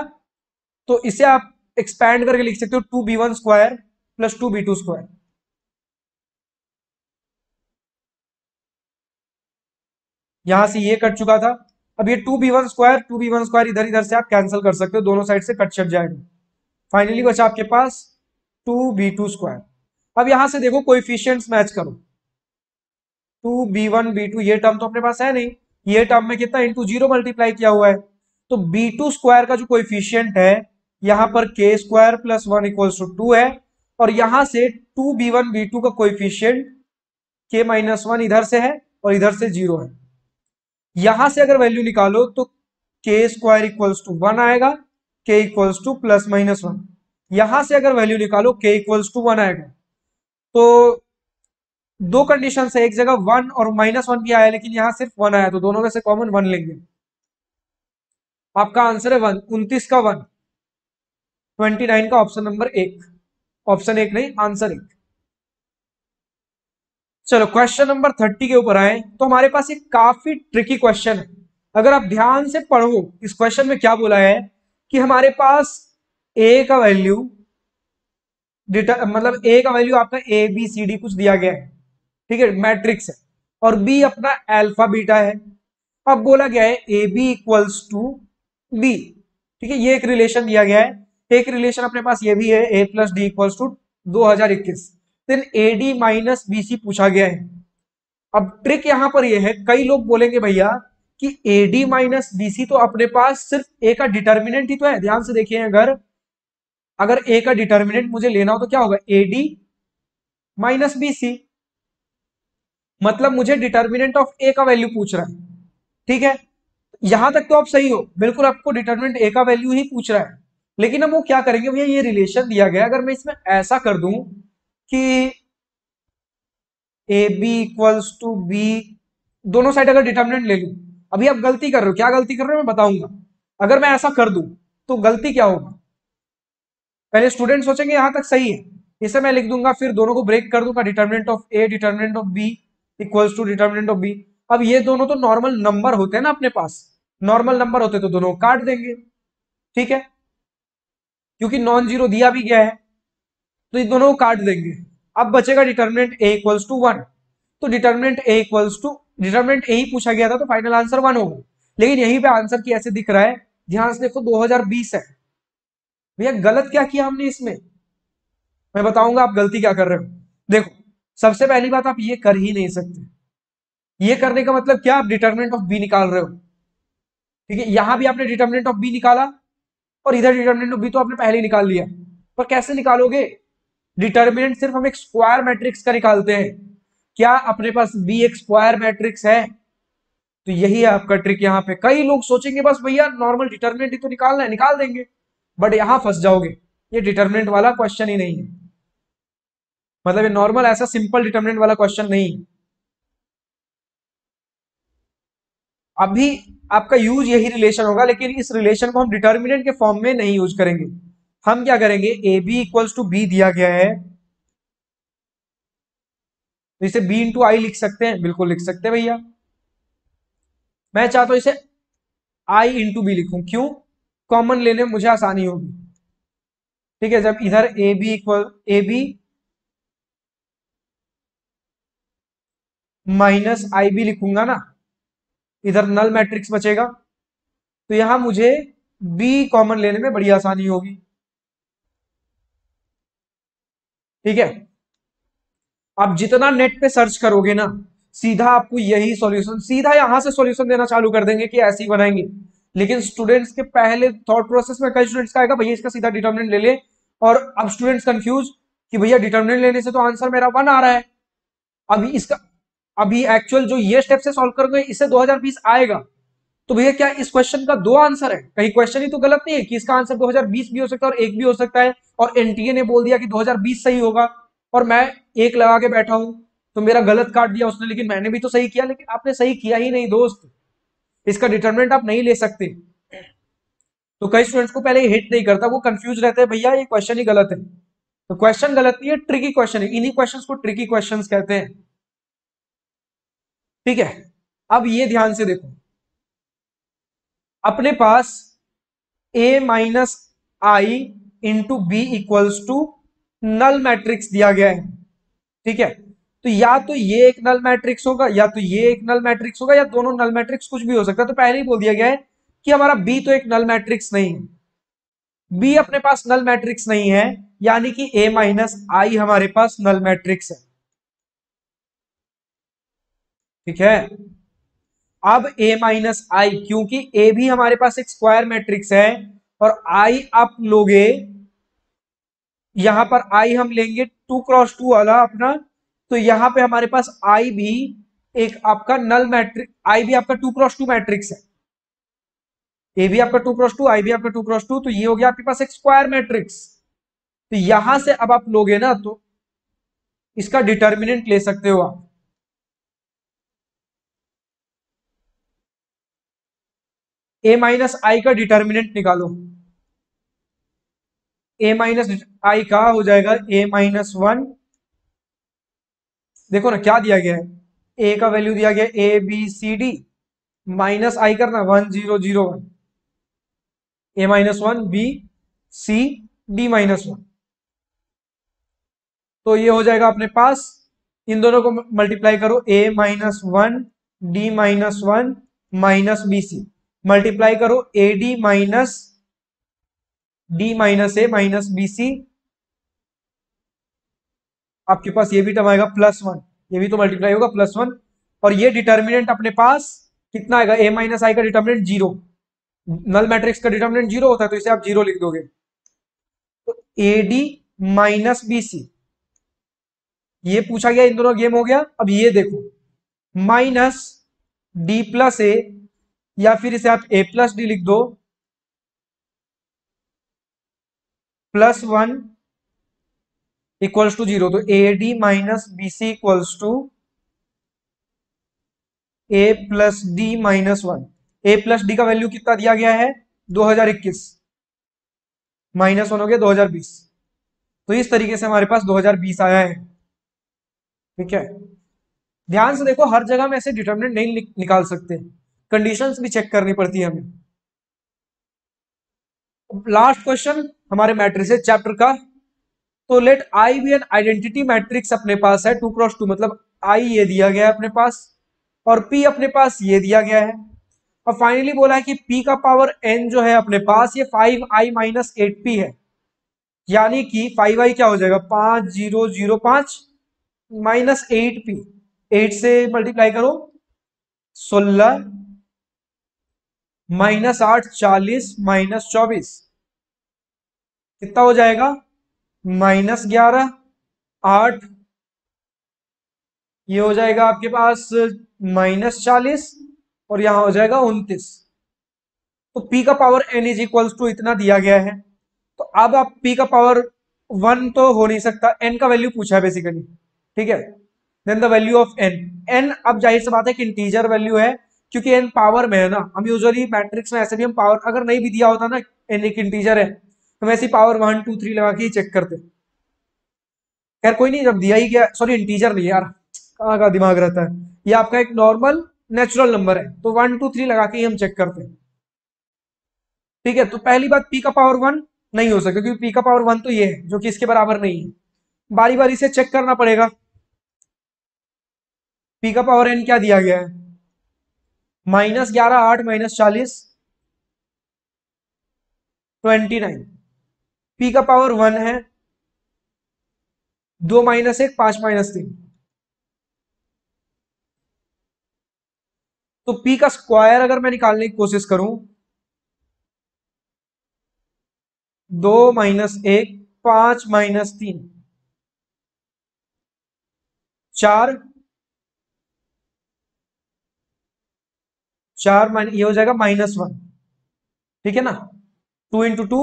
तो इसे आप एक्सपैंड करके लिख सकते हो two B one square plus two B two square यहाँ से ये कट चुका था। अब ये two B one square two B one square इधर इधर से आप कैंसिल कर सकते हो, दोनों साइड से कट छट जाएगा। फाइनली बचा आपके पास टू बी टू स्क्वायर अब यहाँ से देखो कोइफिशियंट्स मैच करो। Two B one B two ये टर्म तो अपने पास है नहीं। ये टर्म में कितना इंटू ज़ीरो मल्टीप्लाई किया हुआ है। तो बी टू स्क्वायर का जो कोइफिशियंट है यहाँ पर k square plus one equals to two है, और यहाँ से to b one b two का कोइफिशियंट के माइनस वन इधर से है और इधर से ज़ीरो है। यहाँ से अगर वैल्यू निकालो तो के स्क्वायर इक्वल्स टू वन आएगा K equals to plus minus one यहाँ से अगर वैल्यू निकालो के इक्वल्स टू वन आएगा। तो दो कंडीशन है, एक जगह वन और माइनस वन भी आया, लेकिन यहाँ सिर्फ़ वन आया तो दोनों में से कॉमन वन लेंगे। आपका आंसर है वन उन्तीस का वन ट्वेंटी नाइन का ऑप्शन नंबर एक। ऑप्शन एक नहीं, आंसर एक। चलो क्वेश्चन नंबर थर्टी के ऊपर आए। तो हमारे पास एक काफ़ी ट्रिकी क्वेश्चन है। अगर आप ध्यान से पढ़ो, इस क्वेश्चन में क्या बोला है कि हमारे पास ए का वैल्यू मतलब ए का वैल्यू आपका ए बी सी डी कुछ दिया गया है। ठीक है मैट्रिक्स है। और बी अपना एल्फा बीटा है। अब बोला गया है A B equals to B ठीक है, ये एक रिलेशन दिया गया है। एक रिलेशन अपने पास ये भी है A plus D equals to दो हज़ार इक्कीस। Then A D minus B C पूछा गया है। अब ट्रिक यहाँ पर ये है, कई लोग बोलेंगे भैया कि A D minus B C तो अपने पास सिर्फ़ ए का डिटर्मिनेंट ही तो है। ध्यान से देखिए अगर अगर ए का डिटर्मिनेंट मुझे लेना हो तो क्या होगा? A D minus B C मतलब मुझे डिटर्मिनेंट ऑफ़ ए का वैल्यू पूछ रहा है। ठीक है? यहाँ तक तो आप सही हो। बिल्कुल आपको डिटर्मिनेंट ए का वैल्यू ही पूछ रहा है। लेकिन अब वो क्या करेंगे? भैया, ये रिलेशन दिया गया अगर मैं इसमें ऐसा कर दूँ कि A B equals to B दोनों साइड अगर डिटर्मिनेंट ले लू, अभी आप गलती कर रहे हो। क्या गलती कर रहे हो? मैं बताऊँगा। अगर मैं ऐसा कर दूँ तो गलती क्या होगा? पहले स्टूडेंट सोचेंगे, यहाँ तक सही है। इसे मैं लिख दूँगा, फिर दोनों को ब्रेक कर दूँगा। Determinant of A determinant of B equals to determinant of B अब ये दोनों तो नॉर्मल नंबर होते हैं ना अपने पास। नॉर्मल नंबर होते तो दोनों काट देंगे। ठीक है? क्योंकि नॉन ज़ीरो दिया भी गया है तो इन दोनों को काट देंगे। अब बचेगा determinant A equals to one तो determinant A equals to determinant A ही पूछा गया था तो फाइनल आंसर वन होगा। लेकिन यहीं पे आंसर की ऐसे दिख रहा है ध्यान से देखो 2020 है। भैया, गलत क्या किया हमने इसमें? मैं बताऊँगा आप गलती क्या कर रहे हो। देखो, सबसे पहली बात आप ये कर ही नहीं सकते। ये करने का मतलब क्या आप डिटर्मिनेंट ऑफ़ बी निकाल रहे हो? ठीक है, यहाँ भी आपने डिटर्मिनेंट ऑफ़ बी निकाला और इधर डिटर्मिनेंट बी तो आपने पहले ही निकाल लिया। पर कैसे निकालोगे? डिटर्मिनेंट सिर्फ़ हम एक स्क्वायर मैट्रिक्स का निकालते हैं। क्या अपने पास बी एक स्क्वायर मैट्रिक्स है? तो यही है आपका ट्रिक यहाँ पे। कई लोग सोचेंगे, बस भैया नॉर्मल डिटर्मिनेंट ही तो निकालना है, निकाल देंगे। बट यहाँ फंस जाओगे। ये डिटर्मिनेंट वाला क्वेश्चन ही नहीं है। मतलब ये नॉर्मल ऐसा सिंपल डिटर्मिनेंट वाला क्वेश्चन नहीं है। अभी आपका यूज़ यही रिलेशन होगा, लेकिन इस रिलेशन को हम डिटर्मिनेंट के फॉर्म में नहीं यूज़ करेंगे। हम क्या करेंगे? A B equals to B दिया गया है। तो इसे बी इंटू आई लिख सकते हैं। बिल्कुल लिख सकते हैं भैया। मैं चाहता हूँ इसे आई इंटू बी लिखूं। क्यों? कॉमन लेने में मुझे आसानी होगी। ठीक है, जब इधर A B equal A B minus I B लिखूँगा ना इधर नल मैट्रिक्स बचेगा। तो यहाँ मुझे बी कॉमन लेने में बड़ी आसानी होगी। ठीक है? आप जितना नेट पे सर्च करोगे ना, सीधा आपको यही सॉल्यूशन सीधा यहाँ से सॉल्यूशन देना चालू कर देंगे कि ऐसे ही बनाएँगे। लेकिन स्टूडेंट्स के पहले थॉट प्रोसेस में कई स्टूडेंट्स का आएगा, भैया इसका सीधा डिटर्मिनेंट ले ले। और अब स्टूडेंट्स कंफ्यूज कि भैया डिटर्मिनेंट लेने से तो आंसर मेरा वन आ रहा है। अभी इसका अभी एक्चुअल जो ये स्टेप से सॉल्व करोगे, इससे 2020 आएगा। तो भैया क्या इस क्वेश्चन का दो आंसर है? कहीं क्वेश्चन ही तो गलत नहीं है कि इसका आंसर 2020 भी हो सकता है और एक भी हो सकता है, और एनटीए ने बोल दिया कि 2020 सही होगा, और मैं एक लगा के बैठा हूँ तो मेरा गलत काट दिया उसने, लेकिन मैंने भी तो सही किया, लेकिन आपने सही किया ही नहीं दोस्त। इसका डिटर्मिनेंट आप नहीं ले सकते। तो कई स्टूडेंट्स को पहले हिट नहीं करता, वो कंफ्यूज रहते हैं, भैया, ये क्वेश्चन ही गलत है। तो क्वेश्चन गलत नहीं है ट्रिकी क्वेश्चन है। इन्हीं क्वेश्चन को ट्रिकी क्वेश्चन कहते हैं। ठीक है? अब ये ध्यान से देखो। अपने पास A minus I into B equals to null matrix दिया गया है। ठीक है? तो या तो ये एक नल मैट्रिक्स होगा, या तो ये एक नल मैट्रिक्स होगा, या दोनों नल मैट्रिक्स कुछ भी हो सकता है। तो पहले ही बोल दिया गया है कि हमारा बी तो एक नल मैट्रिक्स नहीं है। बी अपने पास नल मैट्रिक्स नहीं है, यानी कि ए माइनस आई हमारे पास नल मैट्रिक्स है। ठीक है? अब ए माइनस आई क्योंकि ए भी हमारे पास एक स्क्वायर मैट्रिक्स है, और आई आप लोगे, यहाँ पर आई हम लेंगे टू क्रॉस टू वाला अपना तो यहाँ पे हमारे पास आई भी एक आपका नल मैट्रिक आई भी आपका टू क्रॉस टू मैट्रिक्स है। ए भी आपका टू क्रॉस टू आई भी आपका टू क्रॉस टू तो ये हो गया आपके पास एक स्क्वायर मैट्रिक्स तो यहाँ से अब आप लोगे ना तो इसका डिटर्मिनेंट ले सकते हो आप। ए माइनस आई का डिटर्मिनेंट निकालो। ए माइनस आई का हो जाएगा ए माइनस वन देखो ना, क्या दिया गया है? ए का वैल्यू दिया गया A B C D minus I करना one zero zero one A minus one B C D minus one तो ये हो जाएगा अपने पास। इन दोनों को मल्टीप्लाई करो। A minus one D minus one minus B C multiply करो A D minus D minus A minus B C आपके पास ये भी टर्म आएगा प्लस वन ये भी तो मल्टीप्लाई होगा प्लस वन और ये डिटर्मिनेंट अपने पास कितना आएगा? ए माइनस आई का डिटर्मिनेंट ज़ीरो नल मैट्रिक्स का डिटर्मिनेंट ज़ीरो होता है तो इसे आप ज़ीरो लिख दोगे। तो A D minus B C ये पूछा गया, इन दोनों गेम हो गया। अब ये देखो माइनस डी प्लस ए या फिर इसे आप ए प्लस डी लिख दो। Plus one equals to zero तो A D minus B C equals to A plus D minus one A plus D का वैल्यू कितना दिया गया है? 2021 माइनस वन हो गया 2020 तो इस तरीके से हमारे पास 2020 आया है। ठीक है? ध्यान से देखो, हर जगह में ऐसे डिटर्मिनेंट नहीं निकाल सकते। कंडीशंस भी चेक करनी पड़ती है हमें। लास्ट क्वेश्चन हमारे मैट्रिक्स चैप्टर का। तो let I be an identity matrix अपने पास है टू क्रॉस टू मतलब आई ये दिया गया है अपने पास और पी अपने पास ये दिया गया है। और फाइनली बोला है कि पी का पावर एन जो है अपने पास, ये five I minus eight P है। यानी कि फाइव आई क्या हो जाएगा? पाँच ज़ीरो ज़ीरो पाँच माइनस एट पी एट से मल्टीप्लाई करो, सोलह माइनस आठ चालीस माइनस चौबीस। कितना हो जाएगा? माइनस ग्यारह, आठ। ये हो जाएगा आपके पास माइनस चालीस और यहाँ हो जाएगा उनतीस। तो p का power n is equals to इतना दिया गया है। तो अब आप p का पावर वन तो हो नहीं सकता। n का वैल्यू पूछा है बेसिकली ठीक है? Then the value of n n, अब ज़ाहिर सी बात है कि इंटीजर वैल्यू है। क्योंकि एन पावर में है ना, हम यूजुअली मैट्रिक्स में ऐसे भी हम पावर अगर नहीं भी दिया होता ना एन एक इंटीजर है तो वैसे पावर वन टू थ्री लगा के ही चेक करते। खैर, कोई नहीं, जब दिया ही गया सॉरी इंटीजर नहीं यार, कहाँ का दिमाग रहता है? ये आपका एक नॉर्मल नेचुरल नंबर है तो वन टू थ्री लगा के ही हम चेक करते हैं। ठीक है तो पहली बात पी का पावर वन नहीं हो सकता, क्योंकि पी का पावर वन तो ये है, जो कि इसके बराबर नहीं है। बारी बारी से चेक करना पड़ेगा। पी का पावर एन क्या दिया गया है? माइनस ग्यारह, आठ माइनस चालीस, ट्वेंटी नाइन। पी का पावर वन है। दो माइनस एक, पाँच माइनस तीन। तो पी का स्क्वायर अगर मैं निकालने की कोशिश करूँ, दो माइनस एक, पाँच माइनस तीन। चार चार ये हो जाएगा माइनस वन। ठीक है ना? Two into two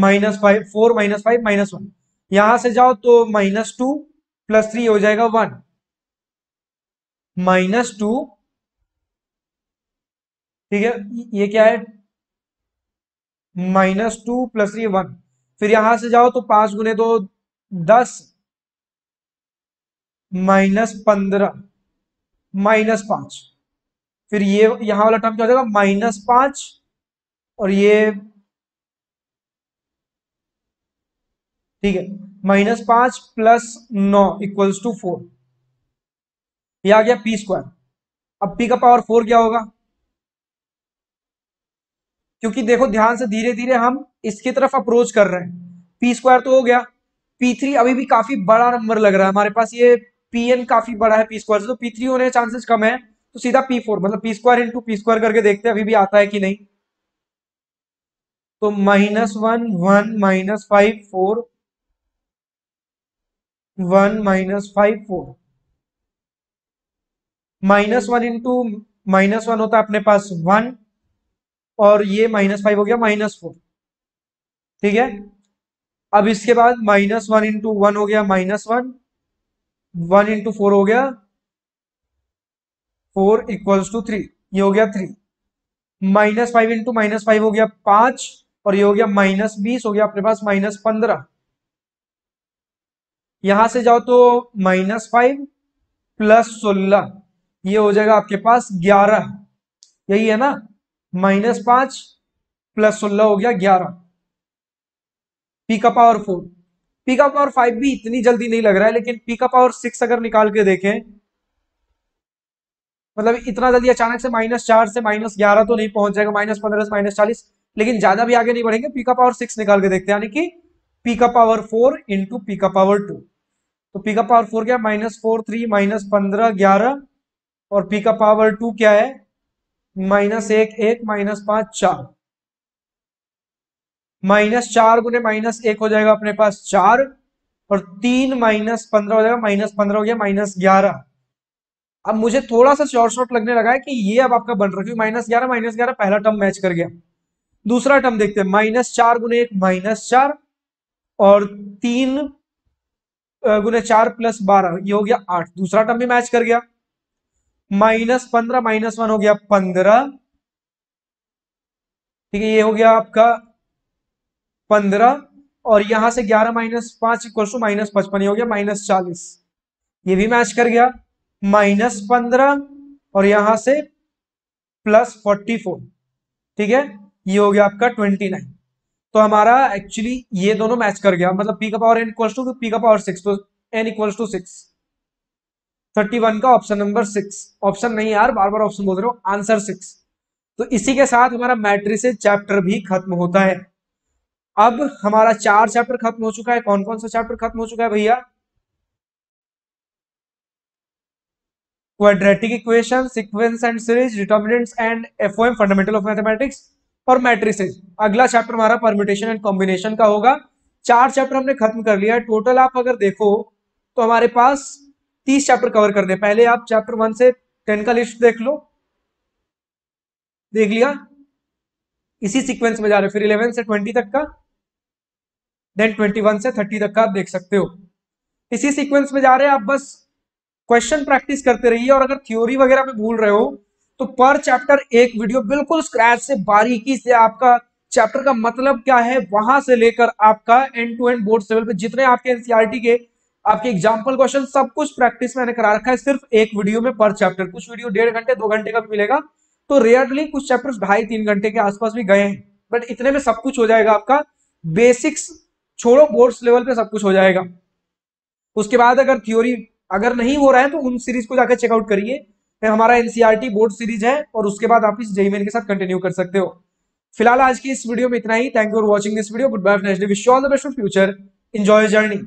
minus five, four minus five, minus one. यहाँ से जाओ तो माइनस टू प्लस थ्री हो जाएगा वन। माइनस टू, ठीक है, ये क्या है? Minus two plus three, one. फिर यहाँ से जाओ तो पाँच गुने दो, दस। माइनस पंद्रह, माइनस पाँच। फिर ये, यहाँ वाला टर्म क्या हो जाएगा? माइनस पाँच, और ये ठीक है माइनस पाँच प्लस नौ इक्वल्स टू फोर ये आ गया पी स्क्वायर अब पी का पावर फोर क्या होगा? क्योंकि देखो, ध्यान से धीरे धीरे हम इसकी तरफ़ अप्रोच कर रहे हैं। पी स्क्वायर तो हो गया। पी थ्री अभी भी काफ़ी बड़ा नंबर लग रहा है। हमारे पास ये पी एन काफ़ी बड़ा है पी स्क्वायर से तो पी थ्री होने के चांसेस कम है। तो सीधा पी फोर मतलब P square into P square करके देखते हैं, अभी भी आता है कि नहीं। तो minus one one minus five four one minus five four minus one into minus one होता है अपने पास वन और ये माइनस फाइव हो गया माइनस फोर ठीक है? अब इसके बाद माइनस वन इंटू वन हो गया minus one one into four हो गया फोर इक्वल्स टू थ्री, ये हो गया three. Minus five into minus five हो गया पाँच, और ये हो गया माइनस बीस, हो गया अपने पास माइनस पंद्रह। यहाँ से जाओ तो माइनस फाइव प्लस सोलह, ये हो जाएगा आपके पास ग्यारह। यही है ना? माइनस पाँच प्लस सोलह हो गया ग्यारह। पी का पावर फोर पी का पावर फाइव भी इतनी जल्दी नहीं लग रहा है, लेकिन पी का पावर सिक्स अगर निकाल के देखें मतलब इतना जल्दी अचानक से माइनस चार से माइनस ग्यारह तो नहीं पहुँच जाएगा माइनस पंद्रह से माइनस चालीस, लेकिन ज़्यादा भी आगे नहीं बढ़ेंगे पी का पावर सिक्स निकाल के देखते हैं, यानी कि पी का पावर फोर इंटू पी का पावर टू तो पी का पावर फोर क्या माइनस फोर थ्री माइनस पंद्रह, ग्यारह, और पी का पावर टू क्या है? माइनस एक एक माइनस पाँच, चार. माइनस चार गुने माइनस एक हो जाएगा अपने पास चार, और तीन माइनस पंद्रह हो जाएगा माइनस पंद्रह हो गया माइनस ग्यारह. अब मुझे थोड़ा सा शॉर्ट शॉर्ट लगने लगा है कि ये अब आपका बन रहा माइनस ग्यारह माइनस ग्यारह, पहला टर्म मैच कर गया। दूसरा टर्म देखते हैं माइनस चार गुने एक माइनस चार, और तीन गुने चार प्लस बारह, ये हो गया आठ। दूसरा टर्म भी मैच कर गया। माइनस पंद्रह माइनस वन हो गया पंद्रह। ठीक है, ये हो गया आपका पंद्रह, और यहाँ से ग्यारह माइनस पाँच इक्वल टू माइनस पचपन हो गया माइनस चालीस। ये भी मैच कर गया। माइनस पंद्रह और यहाँ से प्लस फोर्टी फोर। ठीक है? ये हो गया आपका ट्वेंटी नाइन। तो हमारा एक्चुअली ये दोनों मैच कर गया। मतलब पी का power N equals to P का पावर सिक्स तो N equals to six thirty one का ऑप्शन नंबर सिक्स ऑप्शन नहीं यार, बार बार ऑप्शन बोल रहे हो। आंसर सिक्स तो इसी के साथ हमारा मैट्रिसेज चैप्टर भी खत्म होता है। अब हमारा चार चैप्टर खत्म हो चुका है। कौन कौन सा चैप्टर खत्म हो चुका है भैया? Quadratic equation sequence and series determinants and FOM fundamental of mathematics और मैट्रिसेज अगला चैप्टर हमारा परम्यूटेशन एंड कॉम्बिनेशन का होगा। चार चैप्टर हमने खत्म कर लिया। है टोटल आप अगर देखो तो हमारे पास तीस चैप्टर कवर कर दे। पहले आप चैप्टर वन से टेन का लिस्ट देख लो। देख लिया? इसी सीक्वेंस में जा रहे फिर इलेवन से ट्वेंटी तक का। देन ट्वेंटी वन से थर्टी तक का आप देख सकते हो। इसी सीक्वेंस में जा रहे हैं। आप बस क्वेश्चन प्रैक्टिस करते रहिए और अगर थ्योरी वगैरह में भूल रहे हो तो पर चैप्टर एक वीडियो बिल्कुल स्क्रैच से, बारीकी से आपका चैप्टर का मतलब क्या है, वहाँ से लेकर आपका end to end board level पे जितने आपके एनसीआरटी के, आपके एग्ज़ाम्पल क्वेश्चन सब कुछ प्रैक्टिस मैंने करा रखा है, सिर्फ़ एक वीडियो में पर चैप्टर कुछ वीडियो डेढ़ घंटे, दो घंटे का भी मिलेगा। तो रेयरली कुछ चैप्टर्स ढाई तीन घंटे के आसपास भी गए हैं बट इतने में सब कुछ हो जाएगा आपका। बेसिक्स छोड़ो बोर्ड्स लेवल पे सब कुछ हो जाएगा। उसके बाद अगर थ्योरी अगर नहीं हो रहा है तो उन सीरीज़ को जाकर चेकआउट करिए। फिर हमारा एनसीआरटी बोर्ड सीरीज़ है, और उसके बाद आप इस जेईमेल के साथ कंटिन्यू कर सकते हो। फ़िलहाल आज की इस वीडियो में इतना ही। Thank you for watching this video good bye next day wish all the best for future enjoy journey